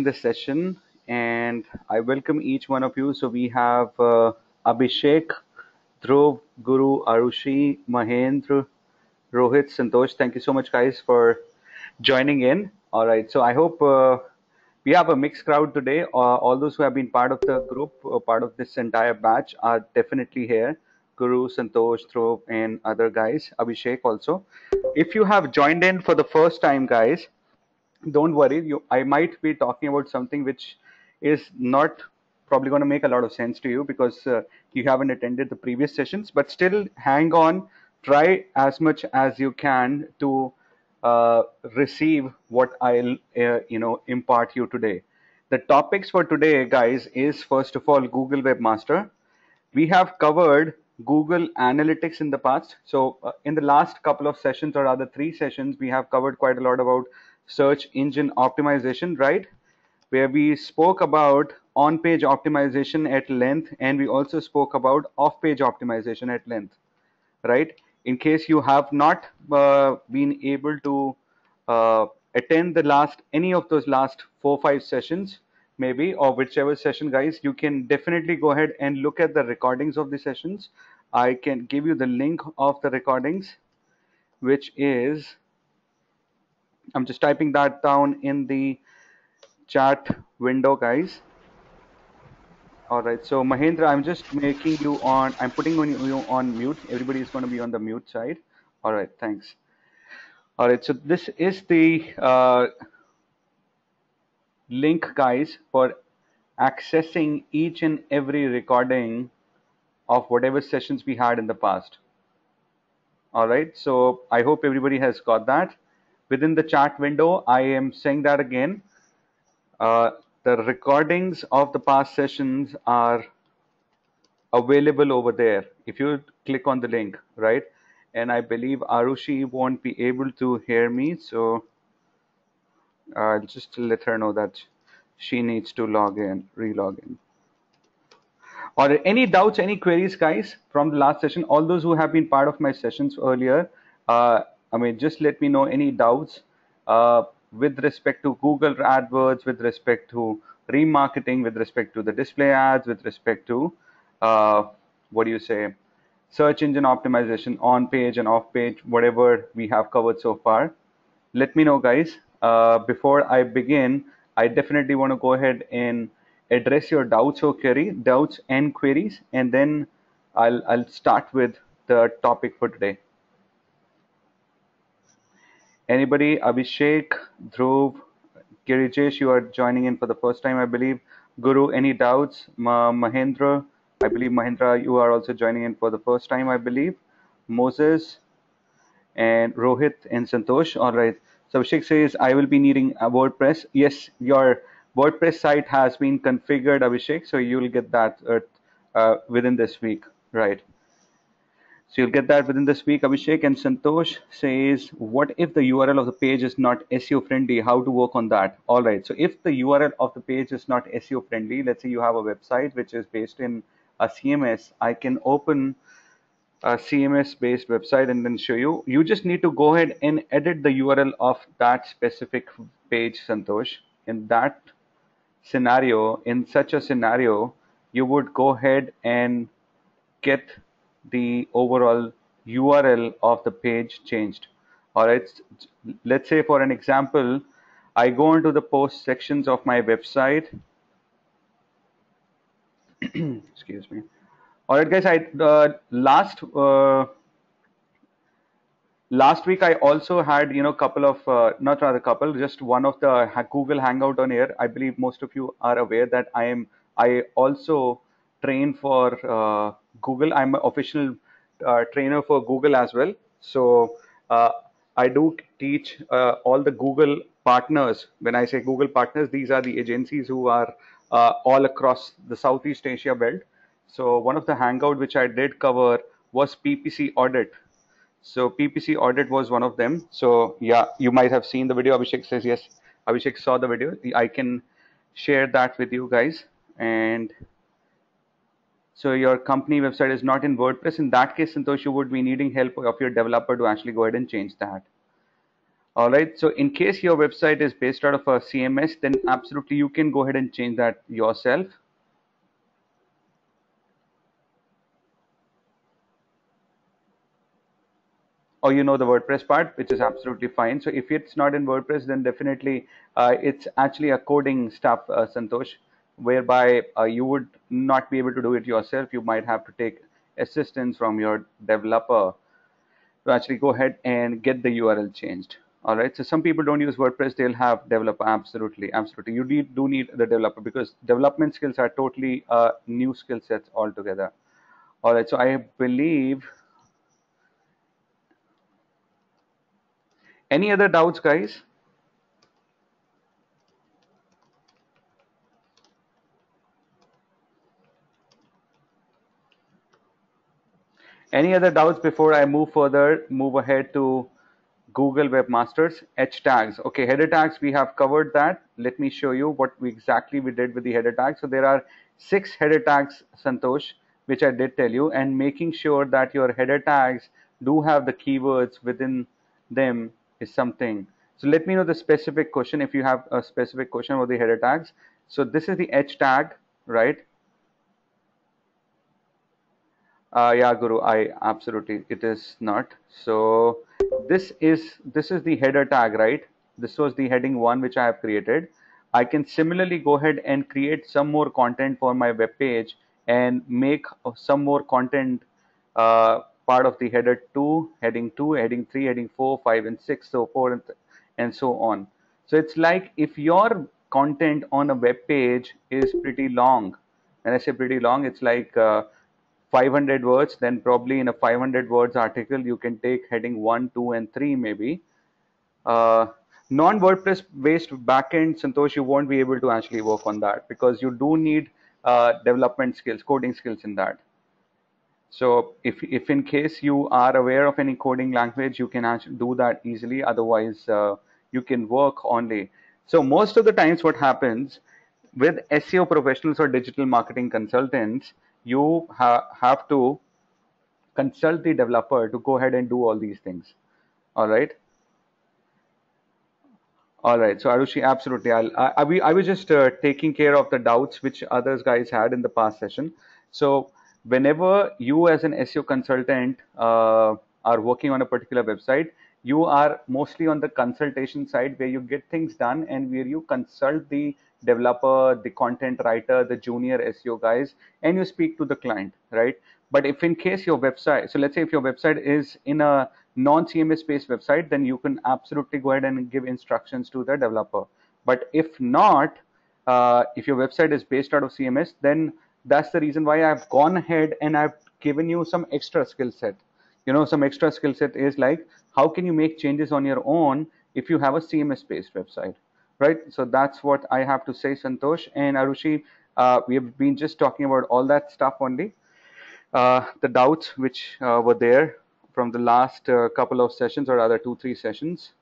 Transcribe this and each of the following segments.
the session and I welcome each one of you. So we have uh, Abhishek, Dhruv, Guru, Arushi, Mahendra, Rohit, Santosh. Thank you so much, guys, for joining in. All right. So I hope uh, we have a mixed crowd today. Uh, all those who have been part of the group, uh, part of this entire batch, are definitely here. Guru, Santosh, Dhruv, and other guys. Abhishek also. If you have joined in for the first time, guys, don't worry you i might be talking about something which is not probably going to make a lot of sense to you because uh, you haven't attended the previous sessions but still hang on try as much as you can to uh, receive what i'll uh, you know impart you today. The topics for today guys is first of all google webmaster. We have covered google analytics in the past. So uh, in the last couple of sessions or other three sessions we have covered quite a lot about search engine optimization, right? Where we spoke about on page optimization at length and we also spoke about off page optimization at length, right? In case you have not uh, been able to uh, attend the last any of those last four five sessions maybe or whichever session guys you can definitely go ahead and look at the recordings of the sessions i can give you the link of the recordings which is I'm just typing that down in the chat window, guys. All right, so Mahendra, I'm just making you on, I'm putting on you on mute. Everybody is going to be on the mute side. All right, thanks. All right, so this is the uh, link, guys, for accessing each and every recording of whatever sessions we had in the past. All right, so I hope everybody has got that within the chat window, I am saying that again. Uh, the recordings of the past sessions are available over there. If you click on the link, right? And I believe Arushi won't be able to hear me, so I'll just let her know that she needs to log in, re-log in. Or any doubts, any queries, guys, from the last session? All those who have been part of my sessions earlier, uh, I mean, just let me know any doubts uh, with respect to Google AdWords, with respect to remarketing, with respect to the display ads, with respect to uh, what do you say, search engine optimization on page and off page, whatever we have covered so far. Let me know, guys. Uh, before I begin, I definitely want to go ahead and address your doubts or query, doubts and queries, and then I'll I'll start with the topic for today. Anybody? Abhishek, Dhruv, Girijesh, you are joining in for the first time, I believe. Guru, any doubts? Ma Mahendra, I believe Mahendra, you are also joining in for the first time, I believe. Moses and Rohit and Santosh. All right. So Abhishek says, I will be needing a WordPress. Yes, your WordPress site has been configured, Abhishek. So you will get that uh, uh, within this week. Right. So you'll get that within this week. Abhishek and Santosh says, what if the URL of the page is not SEO friendly? How to work on that? All right. So if the URL of the page is not SEO friendly, let's say you have a website which is based in uh, a CMS, I can open a CMS based website and then show you. You just need to go ahead and edit the URL of that specific page, Santosh. In that scenario, in such a scenario, you would go ahead and get the overall URL of the page changed. All right, let's say for an example, I go into the post sections of my website. Excuse me. All right, guys. I uh, last uh, last week I also had you know couple of uh, not rather couple, just one of the Google Hangout on air. I believe most of you are aware that I am I also train for uh, Google. I'm an official uh, trainer for Google as well. So uh, I do teach uh, all the Google partners. When I say Google partners, these are the agencies who are uh, all across the Southeast Asia belt. So one of the hangout which I did cover was PPC audit. So PPC audit was one of them. So yeah, you might have seen the video. Abhishek says yes. Abhishek saw the video. I can share that with you guys and so your company website is not in WordPress. In that case, Santosh, you would be needing help of your developer to actually go ahead and change that. All right. So in case your website is based out of a CMS, then absolutely you can go ahead and change that yourself. or you know the WordPress part, which is absolutely fine. So if it's not in WordPress, then definitely uh, it's actually a coding stuff, uh, Santosh, whereby uh, you would not be able to do it yourself. You might have to take assistance from your developer to actually go ahead and get the URL changed. All right. So some people don't use WordPress; they'll have developer. Absolutely, absolutely. You need, do need the developer because development skills are totally uh, new skill sets altogether. All right. So I believe Any other doubts, guys? Any other doubts before I move further, move ahead to Google Webmasters, H tags. Okay, header tags, we have covered that. Let me show you what we exactly we did with the header tags. So there are six header tags, Santosh, which I did tell you, and making sure that your header tags do have the keywords within them is something. So let me know the specific question if you have a specific question about the header tags. So this is the H tag, right? Uh, yeah, Guru, I absolutely, it is not. So this is, this is the header tag, right? This was the heading one, which I have created. I can similarly go ahead and create some more content for my web page and make some more content uh, part of the header 2, heading 2, heading 3, heading 4, 5, and 6, so forth, and, and so on. So it's like if your content on a web page is pretty long, and I say pretty long, it's like uh, 500 words, then probably in a 500 words article, you can take heading 1, 2, and 3 maybe. Uh, non WordPress based backend, Santosh, you won't be able to actually work on that because you do need uh, development skills, coding skills in that. So if, if in case you are aware of any coding language, you can actually do that easily. Otherwise, uh, you can work only. So most of the times what happens with SEO professionals or digital marketing consultants, you ha have to consult the developer to go ahead and do all these things. All right. All right. So Arushi, absolutely. I'll, I, I, I was just uh, taking care of the doubts which others guys had in the past session. So whenever you as an SEO consultant uh, are working on a particular website, you are mostly on the consultation side where you get things done and where you consult the developer, the content writer, the junior SEO guys, and you speak to the client, right? But if in case your website, so let's say if your website is in a non-CMS based website, then you can absolutely go ahead and give instructions to the developer. But if not, uh, if your website is based out of CMS, then that's the reason why I've gone ahead and I've given you some extra skill set. You know, some extra skill set is like how can you make changes on your own if you have a CMS based website, right? So that's what I have to say, Santosh and Arushi. Uh, we have been just talking about all that stuff only. Uh, the doubts which uh, were there from the last uh, couple of sessions or other two, three sessions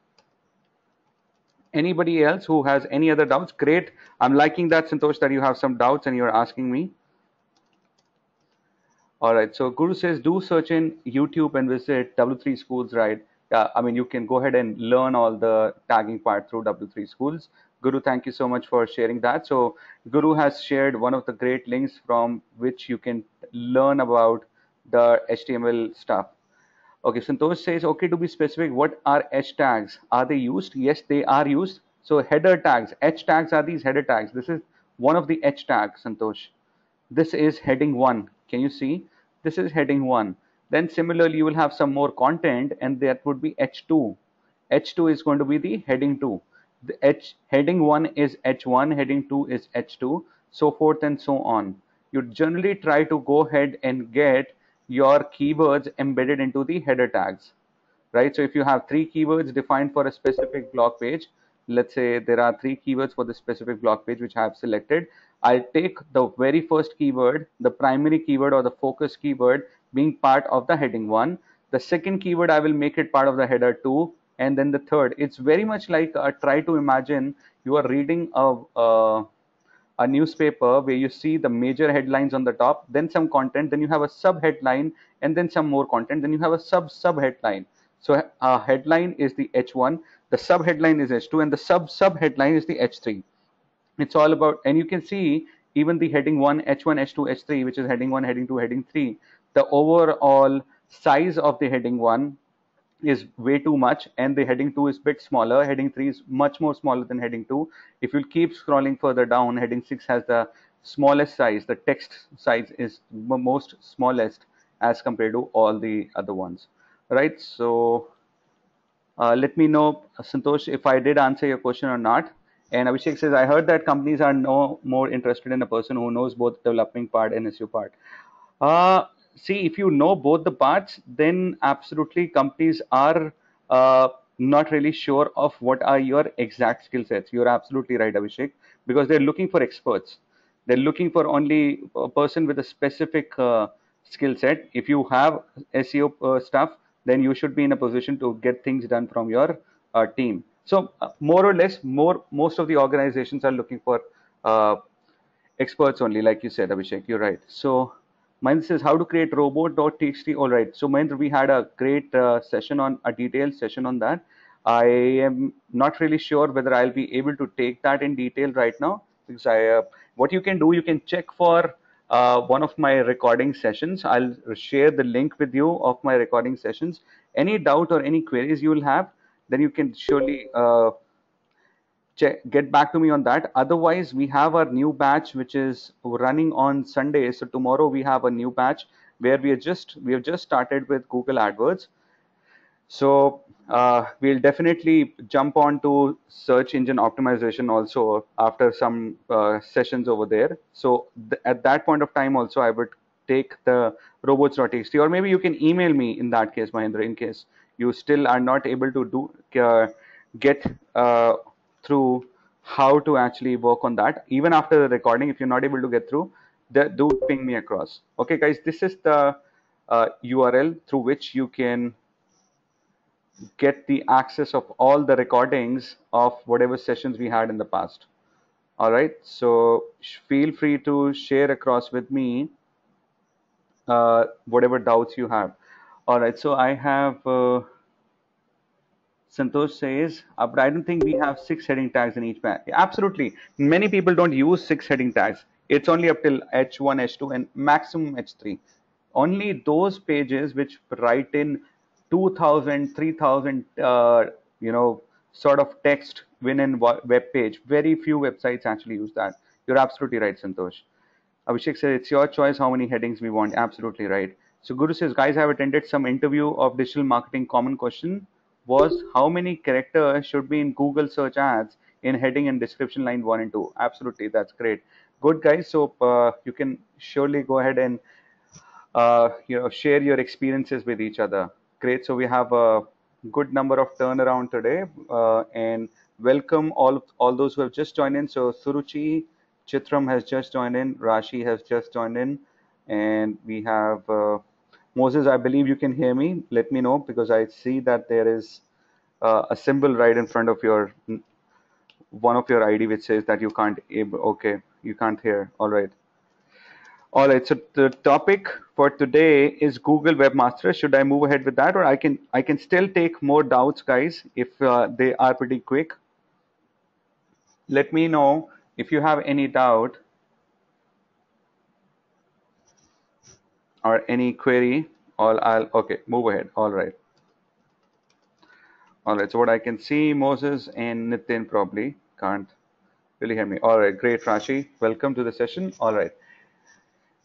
anybody else who has any other doubts great i'm liking that santosh that you have some doubts and you're asking me all right. So Guru says, do search in YouTube and visit W3 Schools, right? Yeah, I mean, you can go ahead and learn all the tagging part through W3 Schools. Guru, thank you so much for sharing that. So Guru has shared one of the great links from which you can learn about the HTML stuff. Okay, Santosh says, okay, to be specific, what are H tags? Are they used? Yes, they are used. So header tags, H tags are these header tags. This is one of the H tags, Santosh. This is heading one. Can you see? This is heading 1. Then similarly, you will have some more content and that would be H2. H2 is going to be the heading 2. The H heading 1 is H1, heading 2 is H2, so forth and so on. You generally try to go ahead and get your keywords embedded into the header tags, right? So if you have three keywords defined for a specific blog page, let's say there are three keywords for the specific blog page which I have selected. I'll take the very first keyword, the primary keyword or the focus keyword being part of the heading one. The second keyword, I will make it part of the header two. And then the third, it's very much like uh, try to imagine you are reading a, a, a newspaper where you see the major headlines on the top, then some content, then you have a sub headline, and then some more content, then you have a sub sub headline. So a headline is the H1, the sub headline is H2, and the sub sub headline is the H3. It's all about, and you can see even the heading 1, H1, H2, H3, which is heading 1, heading 2, heading 3, the overall size of the heading 1 is way too much and the heading 2 is bit smaller. Heading 3 is much more smaller than heading 2 if you keep scrolling further down heading 6 has the smallest size. The text size is most smallest as compared to all the other ones. Right? So uh, let me know santosh if i did answer your question or not. And abhishek says i heard that companies are no more interested in a person who knows both developing part and SEO part. Uh, see if you know both the parts then absolutely companies are uh, not really sure of what are your exact skill sets. You're absolutely right abhishek because they're looking for experts. They're looking for only a person with a specific uh, skill set. If you have seo uh, stuff then you should be in a position to get things done from your uh, team. So uh, more or less more most of the organizations are looking for uh, experts only like you said abhishek. You're right. So Mahendra says how to create robot.txt. All right. So Mahendra, we had a great uh, session on a detailed session on that. I am not really sure whether I'll be able to take that in detail right now because I, uh, what you can do, you can check for uh, one of my recording sessions. I'll share the link with you of my recording sessions. Any doubt or any queries you will have, then you can surely uh, check, get back to me on that. Otherwise, we have our new batch which is running on Sunday. So tomorrow we have a new batch where we are just we have just started with Google AdWords. So uh, we'll definitely jump on to search engine optimization also after some uh, sessions over there. So th at that point of time also I would take the robots.txt or maybe you can email me in that case, Mahendra, in case you still are not able to do uh, get uh, through how to actually work on that. Even after the recording, if you're not able to get through, do ping me across. Okay, guys, this is the uh, URL through which you can get the access of all the recordings of whatever sessions we had in the past. All right, so feel free to share across with me uh, whatever doubts you have. All right, so I have. Uh, Santosh says, uh, but I don't think we have six heading tags in each pack. Absolutely. Many people don't use six heading tags. It's only up till H1, H2, and maximum H3. Only those pages which write in 2000, 3000, uh, you know, sort of text within web page. Very few websites actually use that. You're absolutely right, Santosh. Abhishek says, it's your choice how many headings we want. Absolutely right. So Guru says, guys, I have attended some interview of digital marketing common question was how many characters should be in Google search ads in heading and description line one and two. Absolutely, that's great. Good guys. So uh, you can surely go ahead and uh, you know share your experiences with each other. Great. So we have a good number of turnaround today, uh, and welcome all all those who have just joined in. So Suruchi Chitram has just joined in. Rashi has just joined in, and we have. Moses, I believe you can hear me. Let me know because I see that there is uh, a symbol right in front of your one of your ID which says that you can't. Okay, you can't hear. All right. All right. So the topic for today is Google Webmaster. Should I move ahead with that, or I can I can still take more doubts, guys, if uh, they are pretty quick. Let me know if you have any doubt. Or any query all I'll okay move ahead. All right. All right so what I can see Moses and Nitin probably can't really hear me. All right great Rashi. Welcome to the session. All right.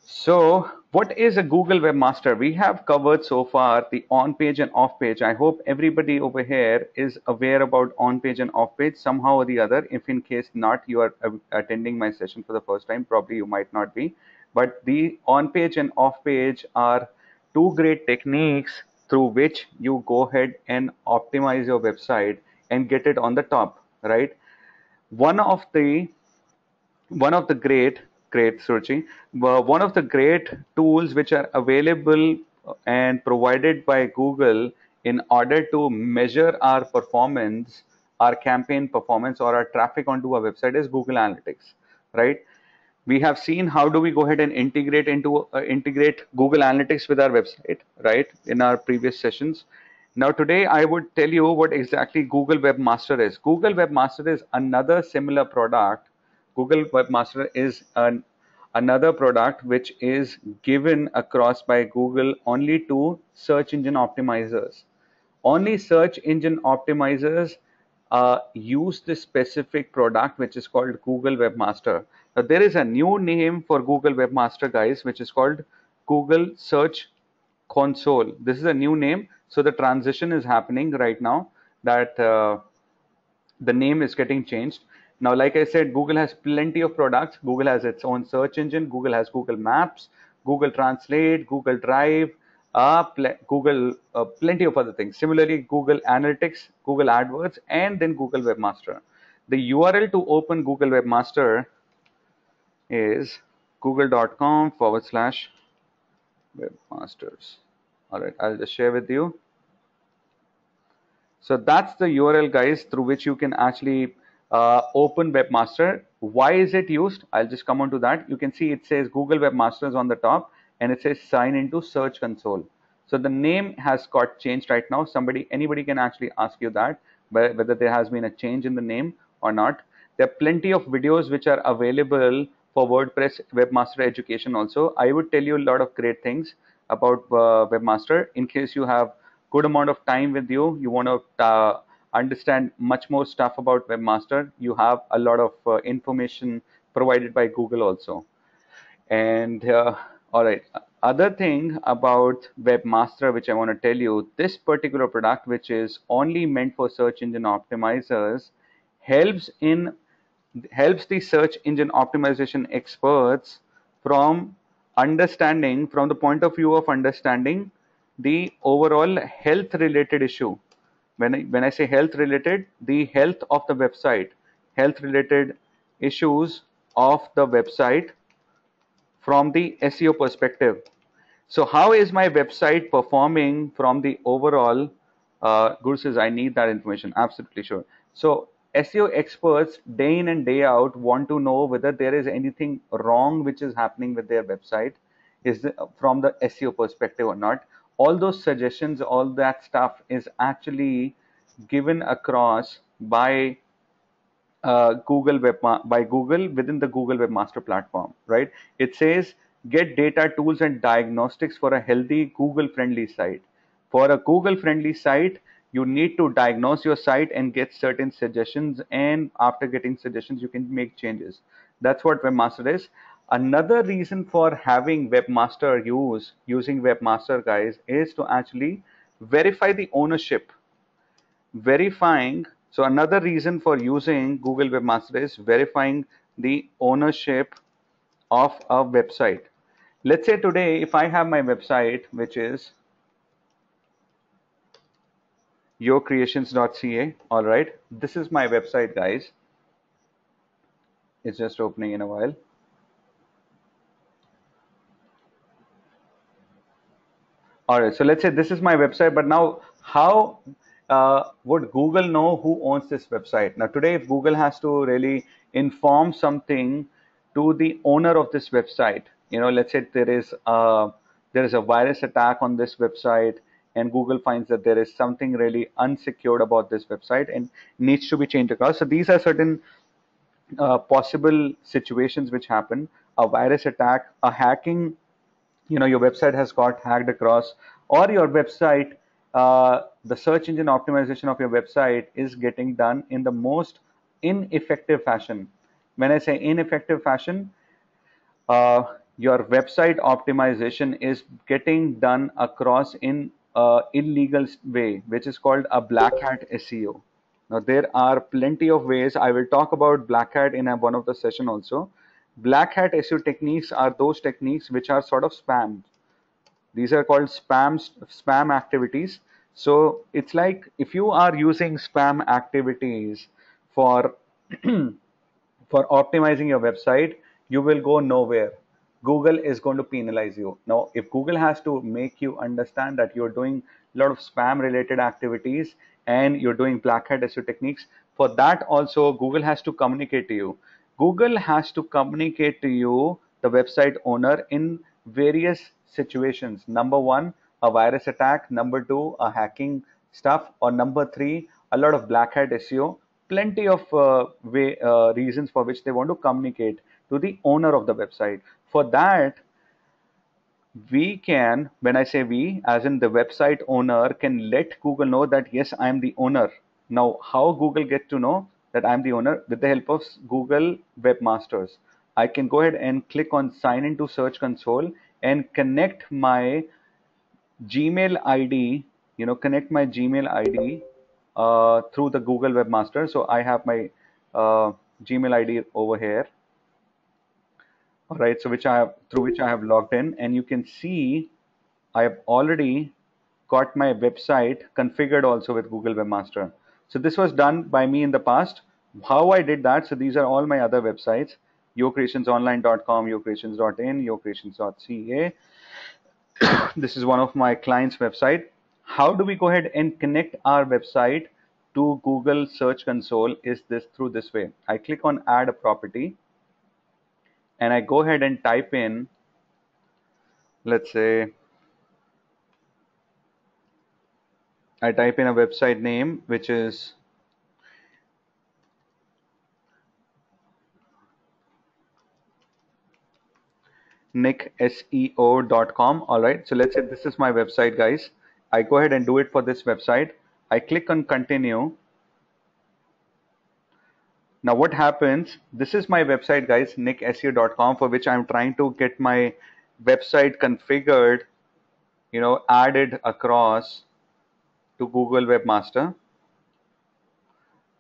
So what is a Google Webmaster? We have covered so far the on page and off page. I hope everybody over here is aware about on page and off page somehow or the other. If in case not you are attending my session for the first time probably you might not be but the on page and off page are two great techniques through which you go ahead and optimize your website and get it on the top, right? One of the one of the great great searching uh, one of the great tools which are available and provided by Google in order to measure our performance, our campaign performance or our traffic onto our website is Google Analytics, right? We have seen how do we go ahead and integrate into uh, integrate Google Analytics with our website, right? In our previous sessions, Now today I would tell you what exactly Google Webmaster is. Google Webmaster is another similar product. Google Webmaster is an, another product which is given across by Google only to search engine optimizers. Only search engine optimizers uh, use this specific product which is called Google Webmaster. Now there is a new name for Google Webmaster guys which is called Google Search Console. This is a new name so the transition is happening right now that uh, the name is getting changed. Now, like I said, Google has plenty of products. Google has its own search engine. Google has Google Maps, Google Translate, Google Drive, uh, Google, uh, plenty of other things. Similarly, Google Analytics, Google AdWords, and then Google Webmaster. The URL to open Google Webmaster is google.com forward slash webmasters. All right, I'll just share with you. So that's the URL guys through which you can actually uh, open Webmaster. Why is it used? I'll just come on to that. You can see it says Google webmasters on the top and it says sign into search console. So the name has got changed right now. Somebody, anybody can actually ask you that whether there has been a change in the name or not. There are plenty of videos which are available for WordPress Webmaster education also. I would tell you a lot of great things about uh, Webmaster in case you have good amount of time with you, you want to uh, understand much more stuff about Webmaster, you have a lot of uh, information provided by Google also. And uh, all right, other thing about Webmaster, which I want to tell you, this particular product, which is only meant for search engine optimizers, helps in helps the search engine optimization experts from understanding from the point of view of understanding the overall health related issue. When I, when I say health related the health of the website. Health related issues of the website from the SEO perspective. So how is my website performing from the overall uh, Guru says I need that information. Absolutely sure. So SEO experts day in and day out want to know whether there is anything wrong which is happening with their website is the, from the SEO perspective or not. All those suggestions, all that stuff is actually given across by uh, Google Web by Google within the Google Webmaster platform, right? It says get data tools and diagnostics for a healthy Google friendly site. For a Google friendly site, you need to diagnose your site and get certain suggestions and after getting suggestions you can make changes. That's what webmaster is. Another reason for having webmaster use using webmaster guys is to actually verify the ownership. Verifying so another reason for using google webmaster is verifying the ownership of a website. Let's say today if i have my website which is yourcreations.ca all right. This is my website guys. It's just opening in a while. All right. So let's say this is my website but now how uh, would google know who owns this website? Now today if google has to really inform something to the owner of this website you know let's say there is a there is a virus attack on this website and Google finds that there is something really unsecured about this website and needs to be changed across. So these are certain uh, possible situations which happen. A virus attack, a hacking, you know, your website has got hacked across, or your website, uh, the search engine optimization of your website is getting done in the most ineffective fashion. When I say ineffective fashion, uh, your website optimization is getting done across in uh, illegal way, which is called a black hat SEO. Now there are plenty of ways. I will talk about black hat in a, one of the session also. Black hat SEO techniques are those techniques which are sort of spam. These are called spam spam activities. So it's like if you are using spam activities for for optimizing your website, you will go nowhere Google is going to penalize you. Now, if Google has to make you understand that you're doing a lot of spam related activities and you're doing black hat SEO techniques, for that also Google has to communicate to you. Google has to communicate to you, the website owner, in various situations. Number one, a virus attack. Number two, a hacking stuff. Or number three, a lot of black hat SEO, plenty of uh, way, uh, reasons for which they want to communicate to the owner of the website. For that, we can, when I say we, as in the website owner, can let Google know that yes, I am the owner. Now, how Google get to know that I'm the owner? With the help of Google Webmasters. I can go ahead and click on sign into Search Console and connect my Gmail ID, you know, connect my Gmail ID uh, through the Google Webmaster. So I have my uh, Gmail ID over here all right so which i have through which i have logged in and you can see i have already got my website configured also with google webmaster. So this was done by me in the past. How i did that so these are all my other websites. yourcreationsonline.com yourcreations.in yourcreations.ca this is one of my clients website. How do we go ahead and connect our website to google search console is this through this way. I click on add a property and I go ahead and type in, let's say, I type in a website name, which is nickseo.com. All right. So let's say this is my website, guys. I go ahead and do it for this website. I click on continue now what happens, this is my website guys, nickseo.com for which I'm trying to get my website configured, you know, added across to Google Webmaster.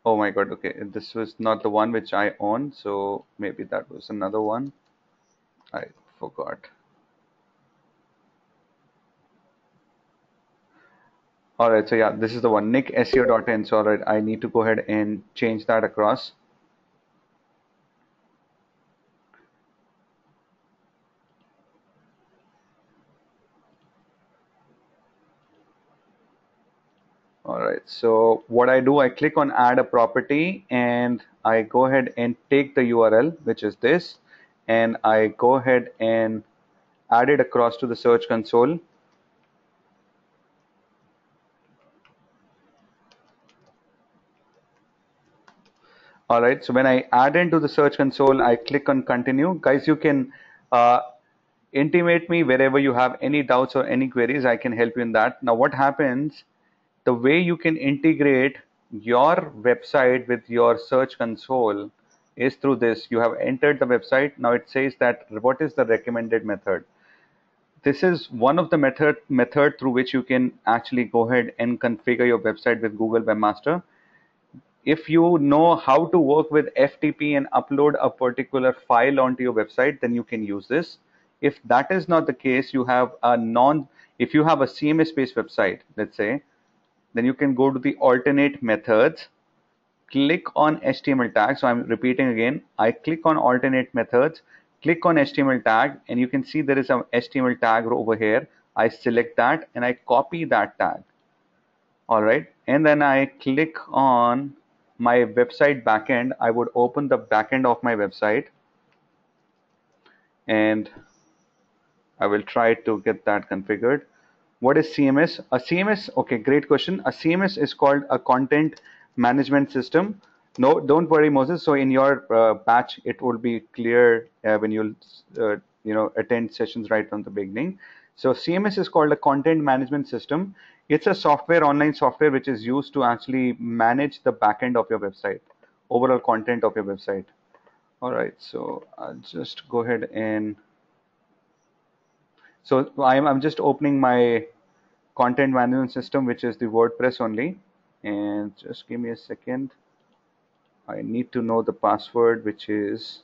Oh my God, okay, this was not the one which I own, so maybe that was another one. I forgot. All right, so yeah, this is the one, nickseo.in. So all right, I need to go ahead and change that across. All right, so what I do, I click on add a property and I go ahead and take the URL, which is this, and I go ahead and add it across to the search console. All right, so when I add into the search console, I click on continue. Guys, you can uh, intimate me wherever you have any doubts or any queries, I can help you in that. Now what happens the way you can integrate your website with your search console is through this. You have entered the website. Now it says that what is the recommended method. This is one of the method method through which you can actually go ahead and configure your website with Google Webmaster. If you know how to work with FTP and upload a particular file onto your website, then you can use this. If that is not the case, you have a non, if you have a CMS based website, let's say, then you can go to the alternate methods. Click on HTML tag. So I'm repeating again. I click on alternate methods. Click on HTML tag and you can see there is a HTML tag over here. I select that and I copy that tag. Alright and then I click on my website backend. I would open the backend of my website and I will try to get that configured what is CMS? A CMS, okay, great question. A CMS is called a content management system. No, don't worry, Moses. So in your uh, batch, it will be clear uh, when you'll, uh, you know, attend sessions right from the beginning. So CMS is called a content management system. It's a software, online software, which is used to actually manage the backend of your website, overall content of your website. All right, so I'll just go ahead and so I'm, I'm just opening my content management system, which is the WordPress only. And just give me a second. I need to know the password, which is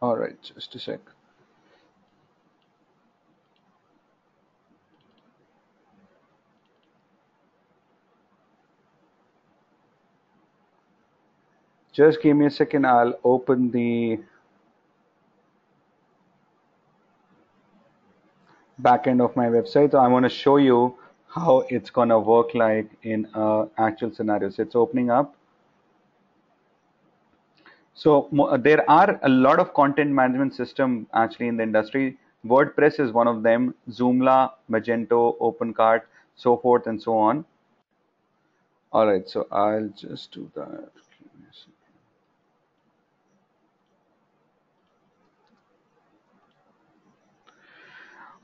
All right, just a sec. Just give me a second. I'll open the backend of my website. So I want to show you how it's gonna work like in uh, actual scenarios. It's opening up. So there are a lot of content management system actually in the industry. WordPress is one of them. Joomla, Magento, OpenCart, so forth and so on. All right, so I'll just do that.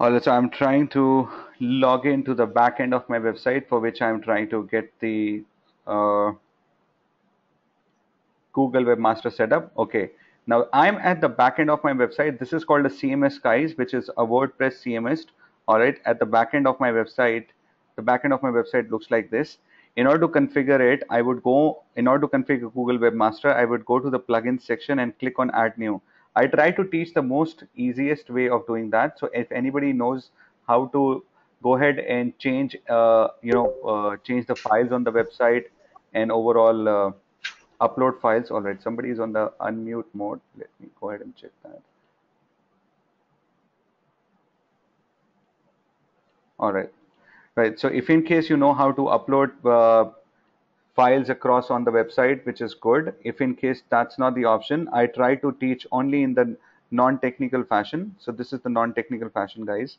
All right, so I'm trying to log into the back end of my website for which I'm trying to get the uh, Google Webmaster setup. Okay, now I'm at the back end of my website. This is called a CMS guys, which is a WordPress CMS. All right, at the back end of my website, the back end of my website looks like this. In order to configure it, I would go, in order to configure Google Webmaster, I would go to the plugins section and click on add new. I try to teach the most easiest way of doing that. So if anybody knows how to go ahead and change, uh, you know, uh, change the files on the website and overall uh, upload files. All right, somebody is on the unmute mode. Let me go ahead and check that. All right, right. So if in case you know how to upload uh, files across on the website, which is good. If in case that's not the option, I try to teach only in the non-technical fashion. So this is the non-technical fashion, guys.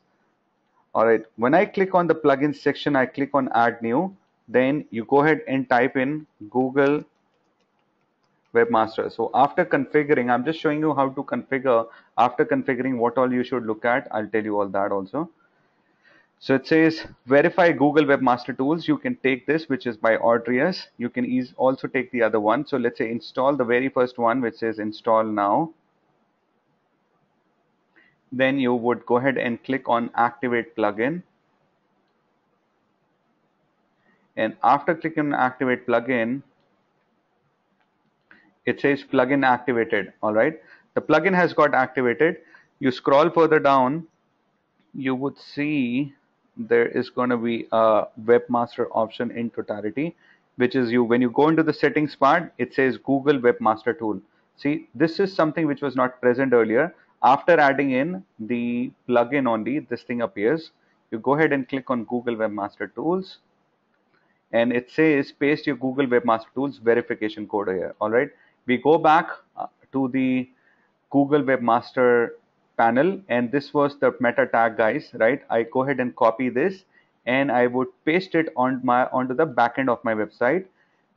All right, when I click on the plugins section, I click on add new. Then you go ahead and type in Google Webmaster. So after configuring, I'm just showing you how to configure. After configuring what all you should look at, I'll tell you all that also. So it says verify Google Webmaster Tools. You can take this, which is by Audrius. You can also take the other one. So let's say install the very first one, which says install now. Then you would go ahead and click on activate plugin. And after clicking on activate plugin, it says plugin activated. All right. The plugin has got activated. You scroll further down, you would see there is going to be a webmaster option in totality which is you when you go into the settings part it says google webmaster tool. See this is something which was not present earlier. After adding in the plugin only this thing appears. You go ahead and click on google webmaster tools and it says paste your google webmaster tools verification code here. All right. We go back uh, to the google webmaster panel and this was the meta tag guys right? I go ahead and copy this and i would paste it on my onto the backend of my website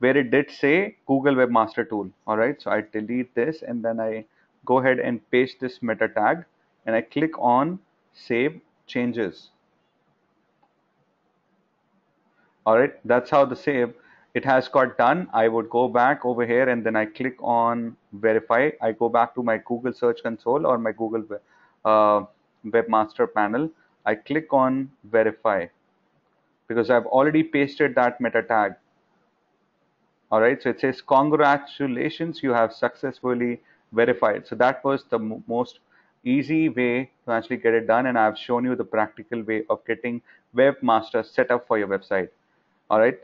where it did say google webmaster tool. All right so i delete this and then i go ahead and paste this meta tag and i click on save changes. All right that's how the save it has got done. I would go back over here and then i click on verify. I go back to my google search console or my google uh, webmaster panel i click on verify because i've already pasted that meta tag. All right so it says congratulations you have successfully verified. So that was the most easy way to actually get it done and i've shown you the practical way of getting webmaster set up for your website. All right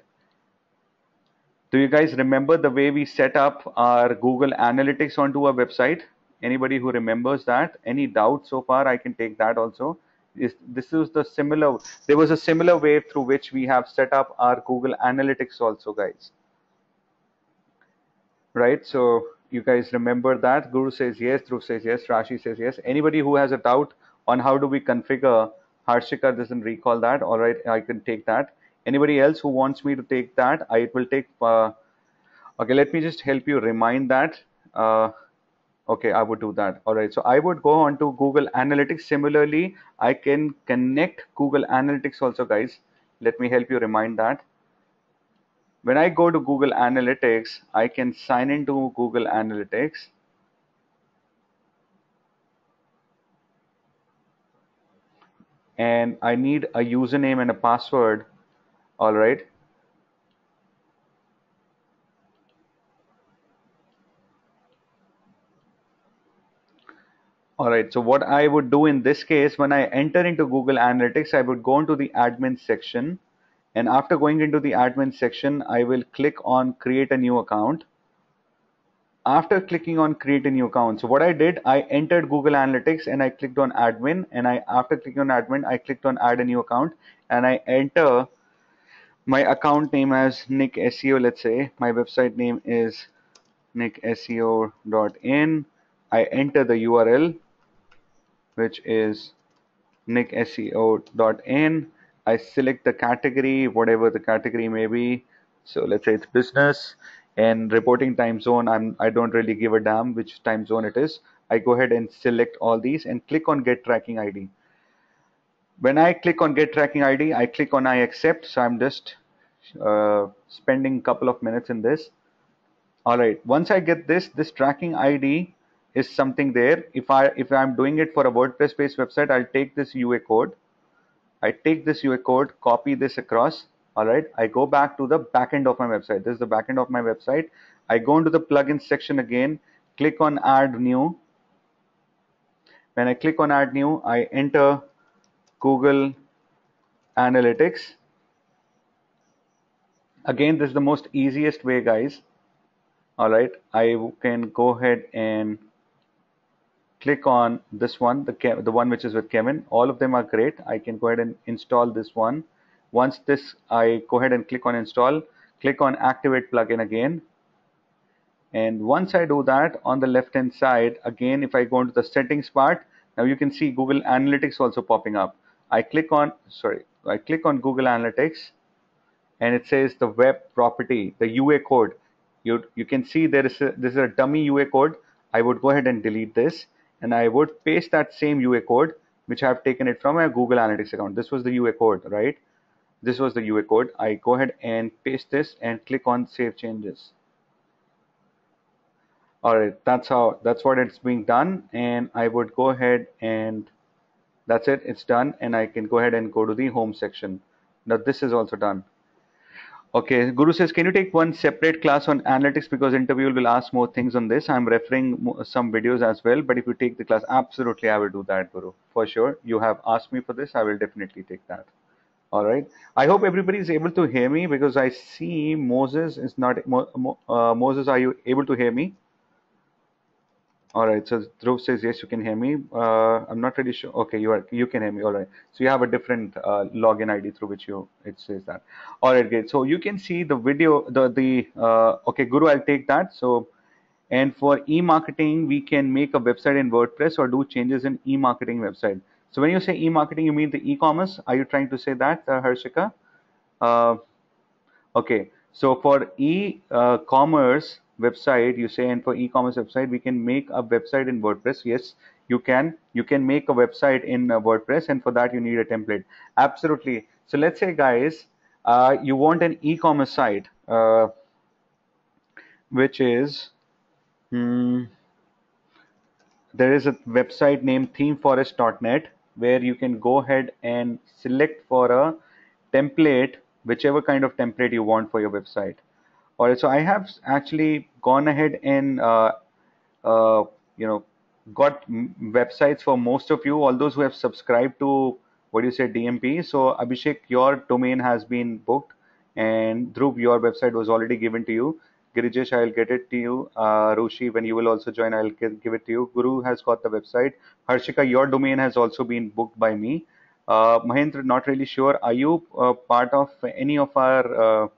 do you guys remember the way we set up our Google Analytics onto our website? Anybody who remembers that? Any doubt so far? I can take that also. Is this is the similar? There was a similar way through which we have set up our Google Analytics also, guys. Right? So you guys remember that? Guru says yes. Dhruv says yes. Rashi says yes. Anybody who has a doubt on how do we configure? Harshika doesn't recall that. All right, I can take that anybody else who wants me to take that i will take uh, okay let me just help you remind that uh, okay i would do that. All right so i would go on to google analytics. Similarly i can connect google analytics also guys. Let me help you remind that. When i go to google analytics i can sign into google analytics. And i need a username and a password. All right all right so what i would do in this case when i enter into google analytics i would go into the admin section and after going into the admin section i will click on create a new account after clicking on create a new account so what i did i entered google analytics and i clicked on admin and i after clicking on admin i clicked on add a new account and i enter my account name as Nick SEO, let's say. My website name is nickseo.in. I enter the URL, which is nickseo.in. I select the category, whatever the category may be. So let's say it's business and reporting time zone. I'm I don't really give a damn which time zone it is. I go ahead and select all these and click on get tracking ID. When I click on get tracking ID, I click on I accept. So I'm just uh, spending a couple of minutes in this. All right. Once I get this, this tracking ID is something there. If I if I'm doing it for a WordPress based website, I'll take this UA code. I take this UA code, copy this across. All right. I go back to the backend of my website. This is the backend of my website. I go into the plugin section again, click on add new. When I click on add new, I enter Google Analytics. Again, this is the most easiest way, guys. All right. I can go ahead and click on this one, the, the one which is with Kevin. All of them are great. I can go ahead and install this one. Once this, I go ahead and click on install, click on activate plugin again. And once I do that on the left hand side, again, if I go into the settings part, now you can see Google Analytics also popping up. I click on, sorry, I click on Google Analytics and it says the web property, the UA code. You, you can see there is a, this is a dummy UA code. I would go ahead and delete this and I would paste that same UA code, which I've taken it from my Google Analytics account. This was the UA code, right? This was the UA code. I go ahead and paste this and click on save changes. All right, that's how, that's what it's being done. And I would go ahead and that's it, it's done. And I can go ahead and go to the home section. Now this is also done. Okay, Guru says, can you take one separate class on analytics because interview will ask more things on this. I'm referring some videos as well, but if you take the class, absolutely, I will do that, Guru, for sure. You have asked me for this, I will definitely take that. All right. I hope everybody is able to hear me because I see Moses is not, uh, Moses, are you able to hear me? All right. So Dhruv says yes, you can hear me. Uh, I'm not really sure. Okay, you are. You can hear me. All right. So you have a different uh, login ID through which you it says that. All right, great. So you can see the video. The the uh, okay, Guru. I'll take that. So and for e-marketing, we can make a website in WordPress or do changes in e-marketing website. So when you say e-marketing, you mean the e-commerce? Are you trying to say that, uh, Harshika? Uh, okay. So for e-commerce website you say and for e-commerce website we can make a website in wordpress. Yes you can. You can make a website in uh, wordpress and for that you need a template. Absolutely. So let's say guys uh, you want an e-commerce site uh, which is hmm, there is a website named themeforest.net where you can go ahead and select for a template whichever kind of template you want for your website all right, so I have actually gone ahead and uh, uh, you know got websites for most of you, all those who have subscribed to what do you say DMP. So Abhishek, your domain has been booked, and Dhruv, your website was already given to you. Girijesh, I'll get it to you. Uh, Rushi, when you will also join, I'll give it to you. Guru has got the website. Harshika, your domain has also been booked by me. Uh, Mahendra, not really sure. Are you uh, part of any of our uh,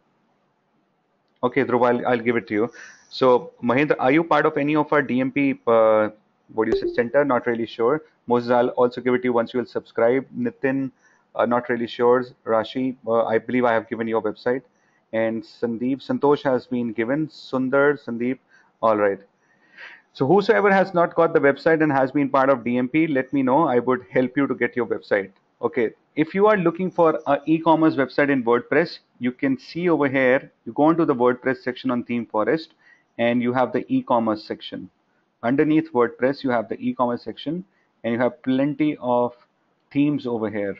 Okay, Dhruv, I'll, I'll give it to you. So, Mahendra, are you part of any of our DMP, uh, what do you say, center? Not really sure. Moses, I'll also give it to you once you will subscribe. Nitin, uh, not really sure. Rashi, uh, I believe I have given your website. And Sandeep, Santosh has been given. Sundar, Sandeep, all right. So whosoever has not got the website and has been part of DMP, let me know. I would help you to get your website. Okay, if you are looking for an e-commerce website in WordPress, you can see over here, you go into the WordPress section on Theme Forest and you have the e-commerce section. Underneath WordPress, you have the e-commerce section and you have plenty of themes over here.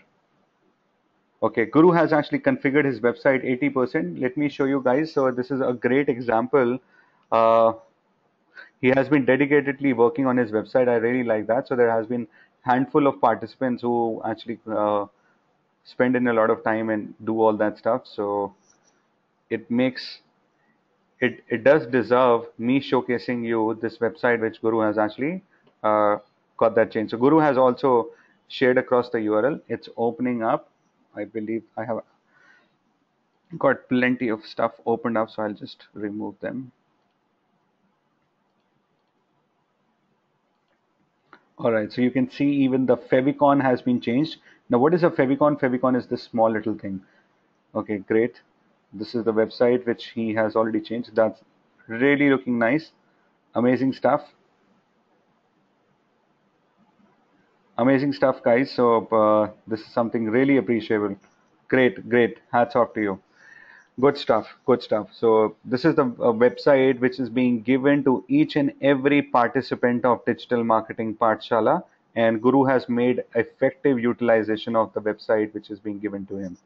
Okay, Guru has actually configured his website 80%. Let me show you guys. So this is a great example. Uh, he has been dedicatedly working on his website. I really like that. So there has been handful of participants who actually uh, spend in a lot of time and do all that stuff. So it makes it it does deserve me showcasing you this website which Guru has actually uh, got that change. So Guru has also shared across the URL. It's opening up. I believe I have. got plenty of stuff opened up, so I'll just remove them. All right, so you can see even the favicon has been changed. Now, what is a favicon? Favicon is this small little thing. Okay, great. This is the website which he has already changed. That's really looking nice. Amazing stuff. Amazing stuff, guys. So uh, this is something really appreciable. Great, great. Hats off to you. Good stuff. Good stuff. So this is the uh, website which is being given to each and every participant of Digital Marketing Paathshala, and Guru has made effective utilization of the website which is being given to him.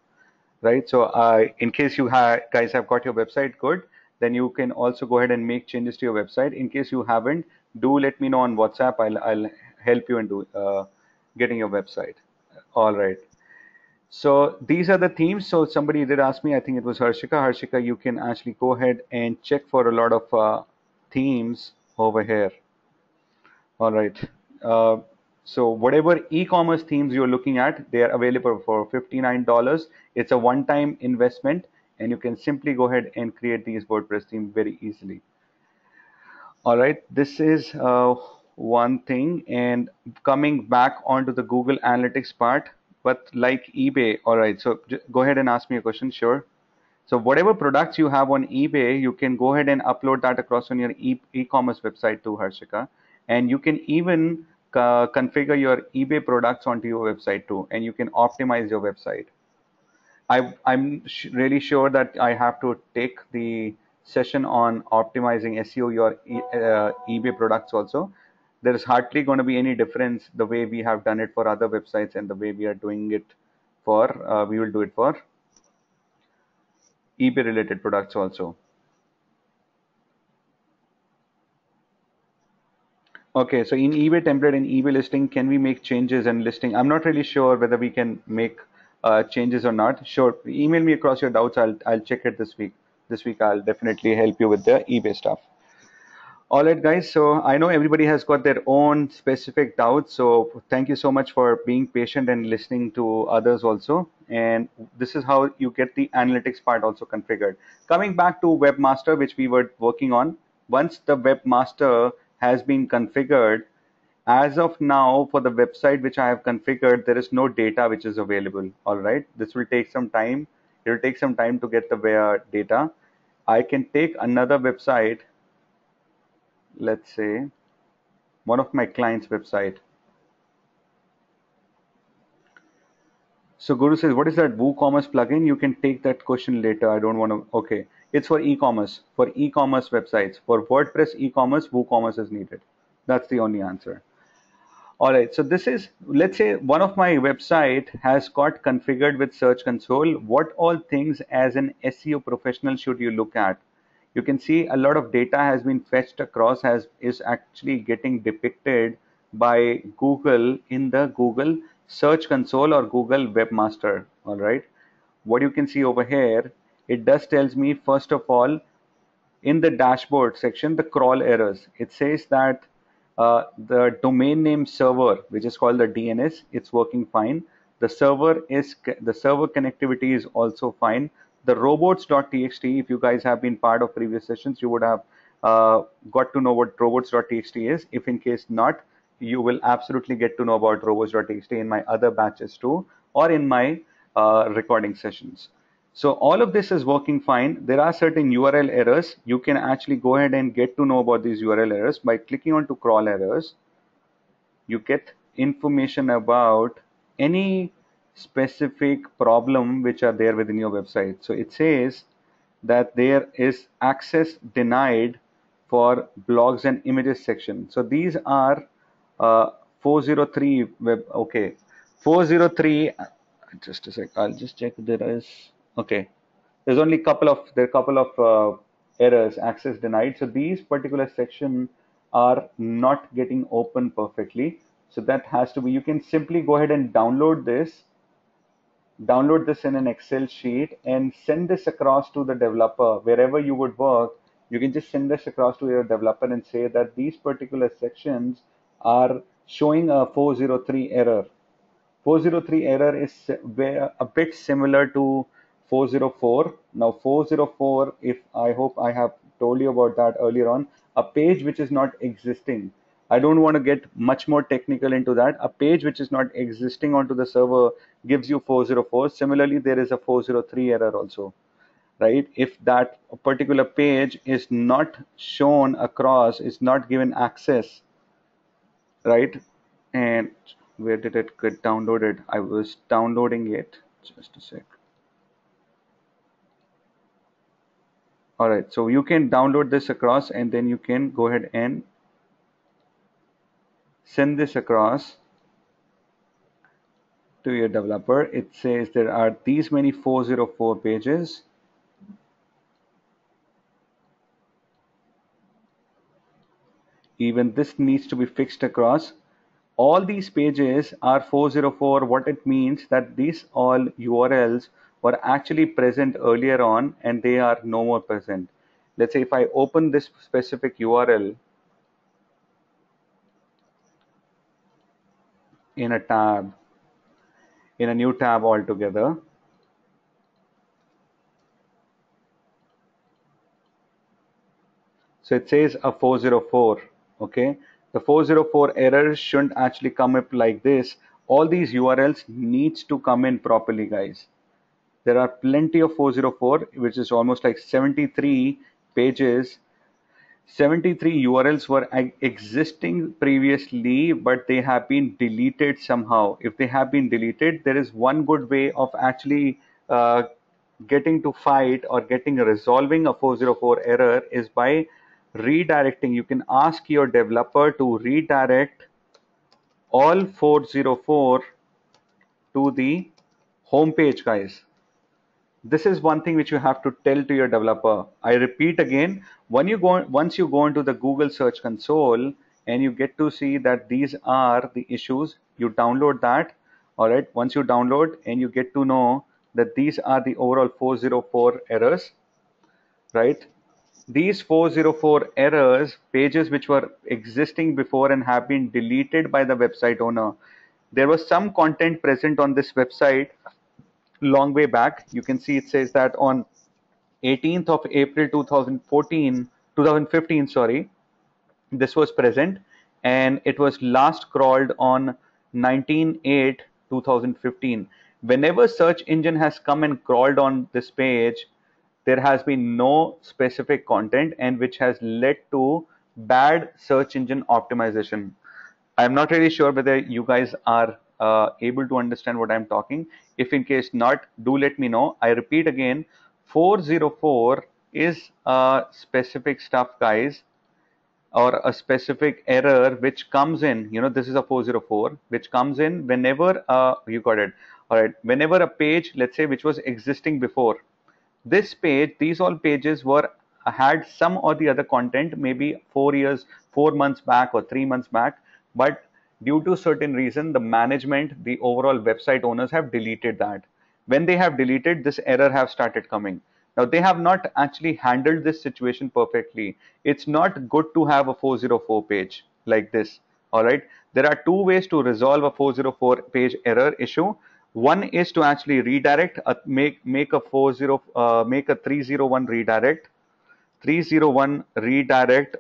Right. So uh, in case you guys have got your website good, then you can also go ahead and make changes to your website. In case you haven't, do let me know on WhatsApp. I'll I'll help you in uh, getting your website. All right. So these are the themes. So somebody did ask me, I think it was Harshika. Harshika, you can actually go ahead and check for a lot of uh, themes over here. All right. Uh, so whatever e-commerce themes you're looking at, they are available for $59. It's a one-time investment and you can simply go ahead and create these WordPress themes very easily. All right. This is uh, one thing and coming back onto the Google Analytics part, but like eBay, all right, so go ahead and ask me a question, sure. So whatever products you have on eBay, you can go ahead and upload that across on your e-commerce website too, Harshika. And you can even uh, configure your eBay products onto your website too, and you can optimize your website. I, I'm really sure that I have to take the session on optimizing SEO your uh, eBay products also there is hardly going to be any difference the way we have done it for other websites and the way we are doing it for uh, we will do it for ebay related products also. Okay so in ebay template and ebay listing can we make changes and listing? I'm not really sure whether we can make uh, changes or not. Sure email me across your doubts. I'll i'll check it this week. This week i'll definitely help you with the ebay stuff all right, guys. So I know everybody has got their own specific doubts. So thank you so much for being patient and listening to others also. And this is how you get the analytics part also configured. Coming back to Webmaster, which we were working on, once the Webmaster has been configured, as of now, for the website which I have configured, there is no data which is available. All right. This will take some time. It will take some time to get the data. I can take another website let's say one of my clients website. So guru says what is that woocommerce plugin? You can take that question later. I don't want to okay. It's for e-commerce for e-commerce websites. For wordpress e-commerce woocommerce is needed. That's the only answer. All right so this is let's say one of my website has got configured with search console. What all things as an seo professional should you look at you can see a lot of data has been fetched across as is actually getting depicted by Google in the Google Search Console or Google Webmaster. All right. What you can see over here, it does tells me first of all in the dashboard section the crawl errors. It says that uh, the domain name server, which is called the DNS, it's working fine. The server is the server connectivity is also fine the robots.txt, if you guys have been part of previous sessions, you would have uh, got to know what robots.txt is. If in case not, you will absolutely get to know about robots.txt in my other batches too, or in my uh, recording sessions. So all of this is working fine. There are certain URL errors. You can actually go ahead and get to know about these URL errors by clicking on to crawl errors. You get information about any specific problem which are there within your website. So it says that there is access denied for blogs and images section. So these are uh, 403 web. Okay, 403. Just a sec. I'll just check. There is okay. There's only a couple of there are couple of uh, errors. Access denied. So these particular section are not getting open perfectly. So that has to be. You can simply go ahead and download this download this in an Excel sheet and send this across to the developer wherever you would work. You can just send this across to your developer and say that these particular sections are showing a 403 error. 403 error is a bit similar to 404. Now 404, if I hope I have told you about that earlier on, a page which is not existing. I don't want to get much more technical into that. A page which is not existing onto the server gives you 404. Similarly, there is a 403 error also, right? If that particular page is not shown across, is not given access, right? And where did it get downloaded? I was downloading it. Just a sec. all right so you can download this across and then you can go ahead and send this across to your developer. It says there are these many 404 pages. Even this needs to be fixed across. All these pages are 404 what it means that these all urls were actually present earlier on and they are no more present. Let's say if I open this specific URL in a tab, in a new tab altogether, so it says a 404, okay? The 404 errors shouldn't actually come up like this. All these URLs needs to come in properly, guys there are plenty of 404 which is almost like 73 pages 73 urls were existing previously but they have been deleted somehow. If they have been deleted there is one good way of actually uh, getting to fight or getting resolving a 404 error is by redirecting. You can ask your developer to redirect all 404 to the home page guys this is one thing which you have to tell to your developer. I repeat again when you go once you go into the google search console and you get to see that these are the issues you download that all right? Once you download and you get to know that these are the overall 404 errors right? These 404 errors pages which were existing before and have been deleted by the website owner there was some content present on this website long way back. You can see it says that on 18th of April 2014, 2015, sorry, this was present and it was last crawled on 19-8 2015 whenever search engine has come and crawled on this page there has been no specific content and which has led to bad search engine optimization i'm not really sure whether you guys are uh, able to understand what I'm talking. If in case not, do let me know. I repeat again, 404 is a specific stuff, guys, or a specific error which comes in. You know, this is a 404, which comes in whenever uh, you got it. All right, whenever a page, let's say, which was existing before, this page, these all pages were had some or the other content, maybe four years, four months back or three months back, but due to certain reason the management the overall website owners have deleted that. When they have deleted this error have started coming. Now they have not actually handled this situation perfectly. It's not good to have a 404 page like this all right? There are two ways to resolve a 404 page error issue. One is to actually redirect uh, make make a 40 uh, make a 301 redirect 301 redirect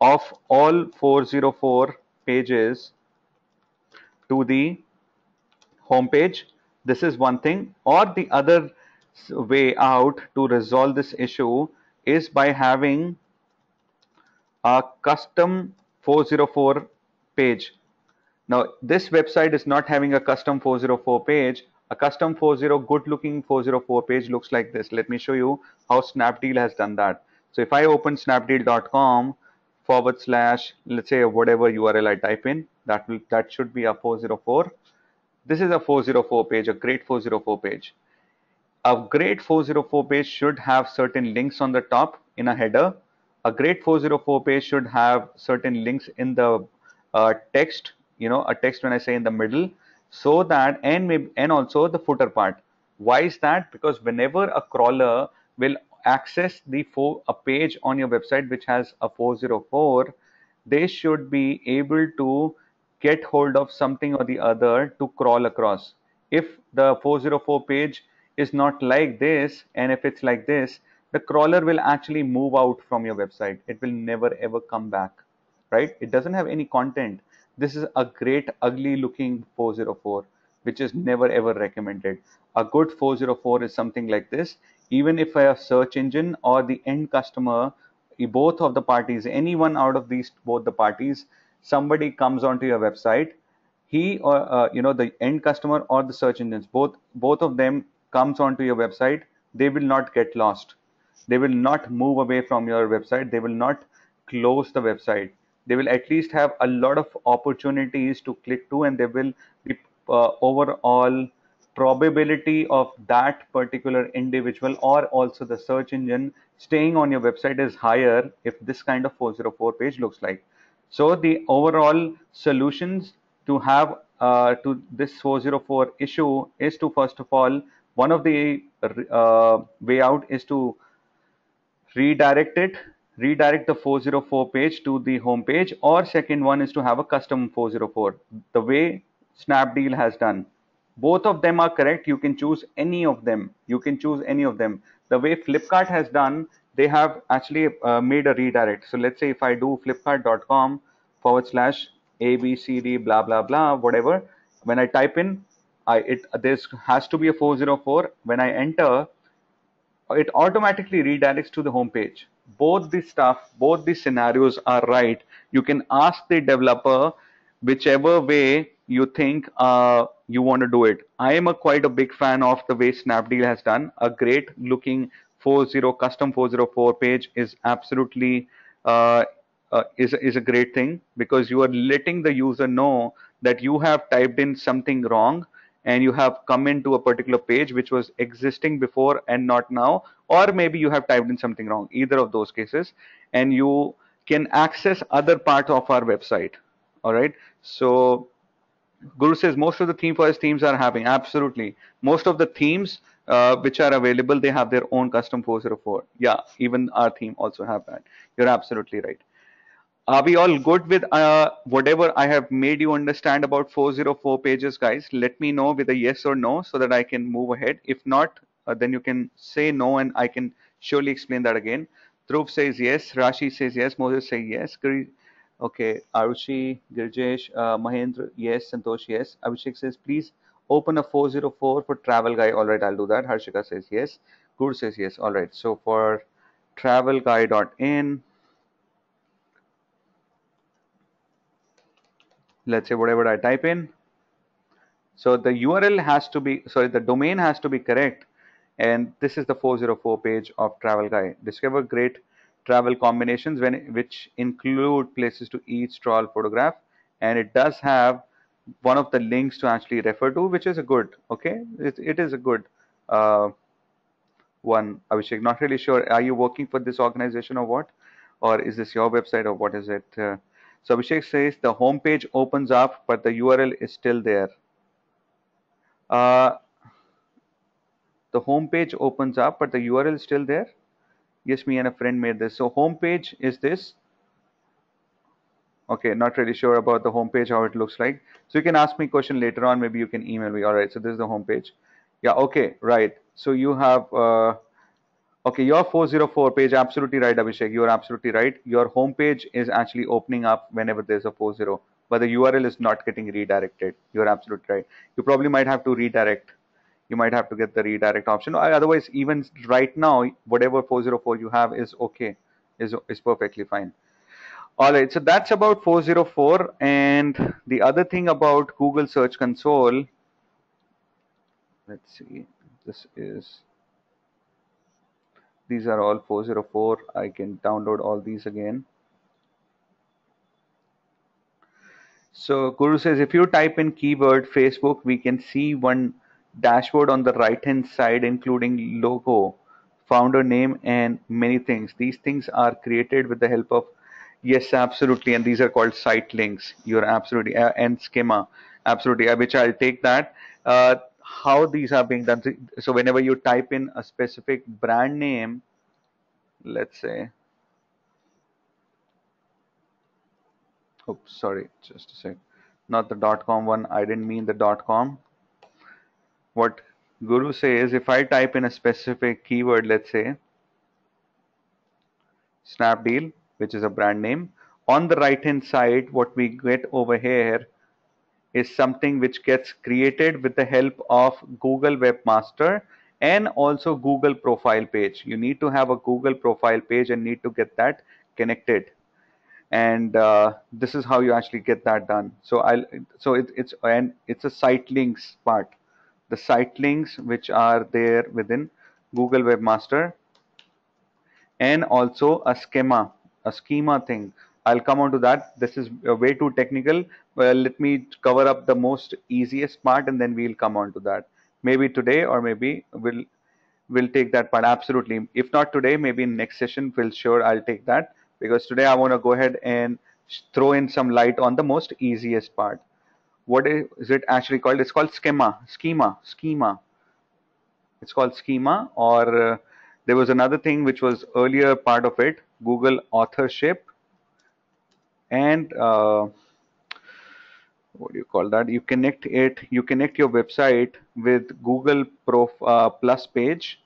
of all 404 pages to the home page. This is one thing or the other way out to resolve this issue is by having a custom 404 page. Now this website is not having a custom 404 page. A custom 40 good looking 404 page looks like this. Let me show you how Snapdeal has done that. So if I open snapdeal.com forward slash let's say whatever URL I type in that will that should be a 404 this is a 404 page a great 404 page. A great 404 page should have certain links on the top in a header. A great 404 page should have certain links in the uh, text you know a text when I say in the middle so that and maybe and also the footer part. Why is that? Because whenever a crawler will access the a page on your website which has a 404 they should be able to get hold of something or the other to crawl across if the 404 page is not like this, and if it's like this, the crawler will actually move out from your website. It will never ever come back, right? It doesn't have any content. This is a great ugly looking 404, which is never ever recommended. A good 404 is something like this. Even if a search engine or the end customer, both of the parties, anyone out of these both the parties, somebody comes onto your website, he or uh, you know the end customer or the search engines, both both of them comes onto your website, they will not get lost. They will not move away from your website. They will not close the website. They will at least have a lot of opportunities to click to, and they will be uh, overall probability of that particular individual or also the search engine staying on your website is higher if this kind of 404 page looks like. So the overall solutions to have uh, to this 404 issue is to first of all, one of the uh, way out is to redirect it, redirect the 404 page to the home page or second one is to have a custom 404. The way Snapdeal has done both of them are correct. You can choose any of them. You can choose any of them. The way flipkart has done they have actually uh, made a redirect. So let's say if i do flipkart.com forward slash abcd blah blah blah whatever when i type in i it this has to be a 404 when i enter it automatically redirects to the home page. Both the stuff both the scenarios are right. You can ask the developer whichever way you think uh, you want to do it. I am a quite a big fan of the way Snapdeal has done. A great looking 40 custom 404 page is absolutely uh, uh, is is a great thing because you are letting the user know that you have typed in something wrong and you have come into a particular page which was existing before and not now or maybe you have typed in something wrong either of those cases and you can access other parts of our website all right so Guru says most of the Theme Forest themes are having absolutely. Most of the themes uh, which are available they have their own custom 404 yeah even our theme also have that. You're absolutely right. Are we all good with uh, whatever I have made you understand about 404 pages guys? Let me know with a yes or no so that I can move ahead. If not uh, then you can say no and I can surely explain that again. Dhruv says yes. Rashi says yes. Moses says yes Okay, Arushi, Girjesh, uh, Mahendra, yes, Santosh, yes. Abhishek says, please open a 404 for travel guy. All right, I'll do that. Harshika says, yes. Gur says, yes. All right, so for travelguy.in, let's say whatever I type in. So the URL has to be, sorry, the domain has to be correct. And this is the 404 page of Travel Guy. Discover great travel combinations when which include places to eat, stroll, photograph, and it does have one of the links to actually refer to, which is a good. Okay, it, it is a good uh, one. Abhishek, not really sure. Are you working for this organization or what, or is this your website or what is it? Uh, so Abhishek says the home page opens up, but the URL is still there. Uh, the home page opens up, but the URL is still there yes me and a friend made this. So homepage is this. Okay not really sure about the homepage how it looks like. So you can ask me question later on. Maybe you can email me. All right so this is the homepage. Yeah okay right. So you have uh, okay your 404 page absolutely right abhishek. You are absolutely right. Your homepage is actually opening up whenever there's a 40 but the url is not getting redirected. You're absolutely right. You probably might have to redirect you might have to get the redirect option. Otherwise, even right now, whatever 404 you have is okay, is, is perfectly fine. All right, so that's about 404. And the other thing about Google Search Console, let's see, this is, these are all 404. I can download all these again. So Guru says, if you type in keyword Facebook, we can see one dashboard on the right hand side including logo founder name and many things. These things are created with the help of yes absolutely and these are called site links. You're absolutely uh, and schema. Absolutely uh, which i'll take that. Uh, how these are being done. So whenever you type in a specific brand name let's say oops sorry just a sec. Not the dot com one. I didn't mean the dot com what Guru says if I type in a specific keyword, let's say Snapdeal, which is a brand name, on the right hand side, what we get over here is something which gets created with the help of Google Webmaster and also Google profile page. You need to have a Google profile page and need to get that connected. And uh, this is how you actually get that done. So I'll so it, it's and it's a site links part the site links which are there within Google Webmaster and also a schema, a schema thing. I'll come on to that. This is uh, way too technical. Well, let me cover up the most easiest part and then we'll come on to that. Maybe today or maybe we'll we'll take that part absolutely. If not today, maybe in next session, we'll sure I'll take that because today I want to go ahead and throw in some light on the most easiest part what is it actually called? It's called schema, schema, schema. It's called schema, or uh, there was another thing which was earlier part of it, Google authorship, and uh, what do you call that? You connect it, you connect your website with Google Pro uh, Plus page.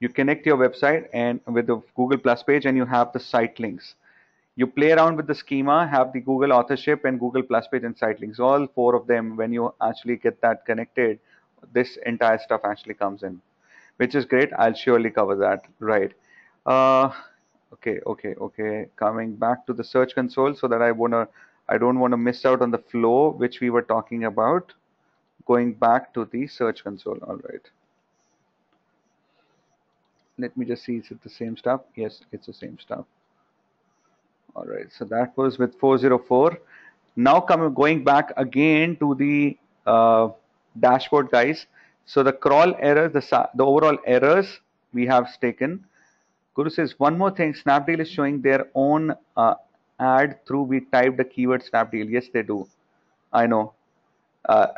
You connect your website and with the Google Plus page, and you have the site links you play around with the schema, have the Google authorship and Google Plus page and site links. All four of them, when you actually get that connected, this entire stuff actually comes in, which is great. I'll surely cover that. Right. Uh, okay, okay, okay. Coming back to the Search Console, so that I wanna, I don't want to miss out on the flow which we were talking about. Going back to the Search Console. All right. Let me just see. Is it the same stuff? Yes, it's the same stuff. All right, so that was with 404. Now coming going back again to the uh, dashboard, guys. So the crawl errors, the, the overall errors we have taken. Guru says one more thing, Snapdeal is showing their own uh, ad through we typed the keyword Snapdeal. Yes, they do. I know. Uh,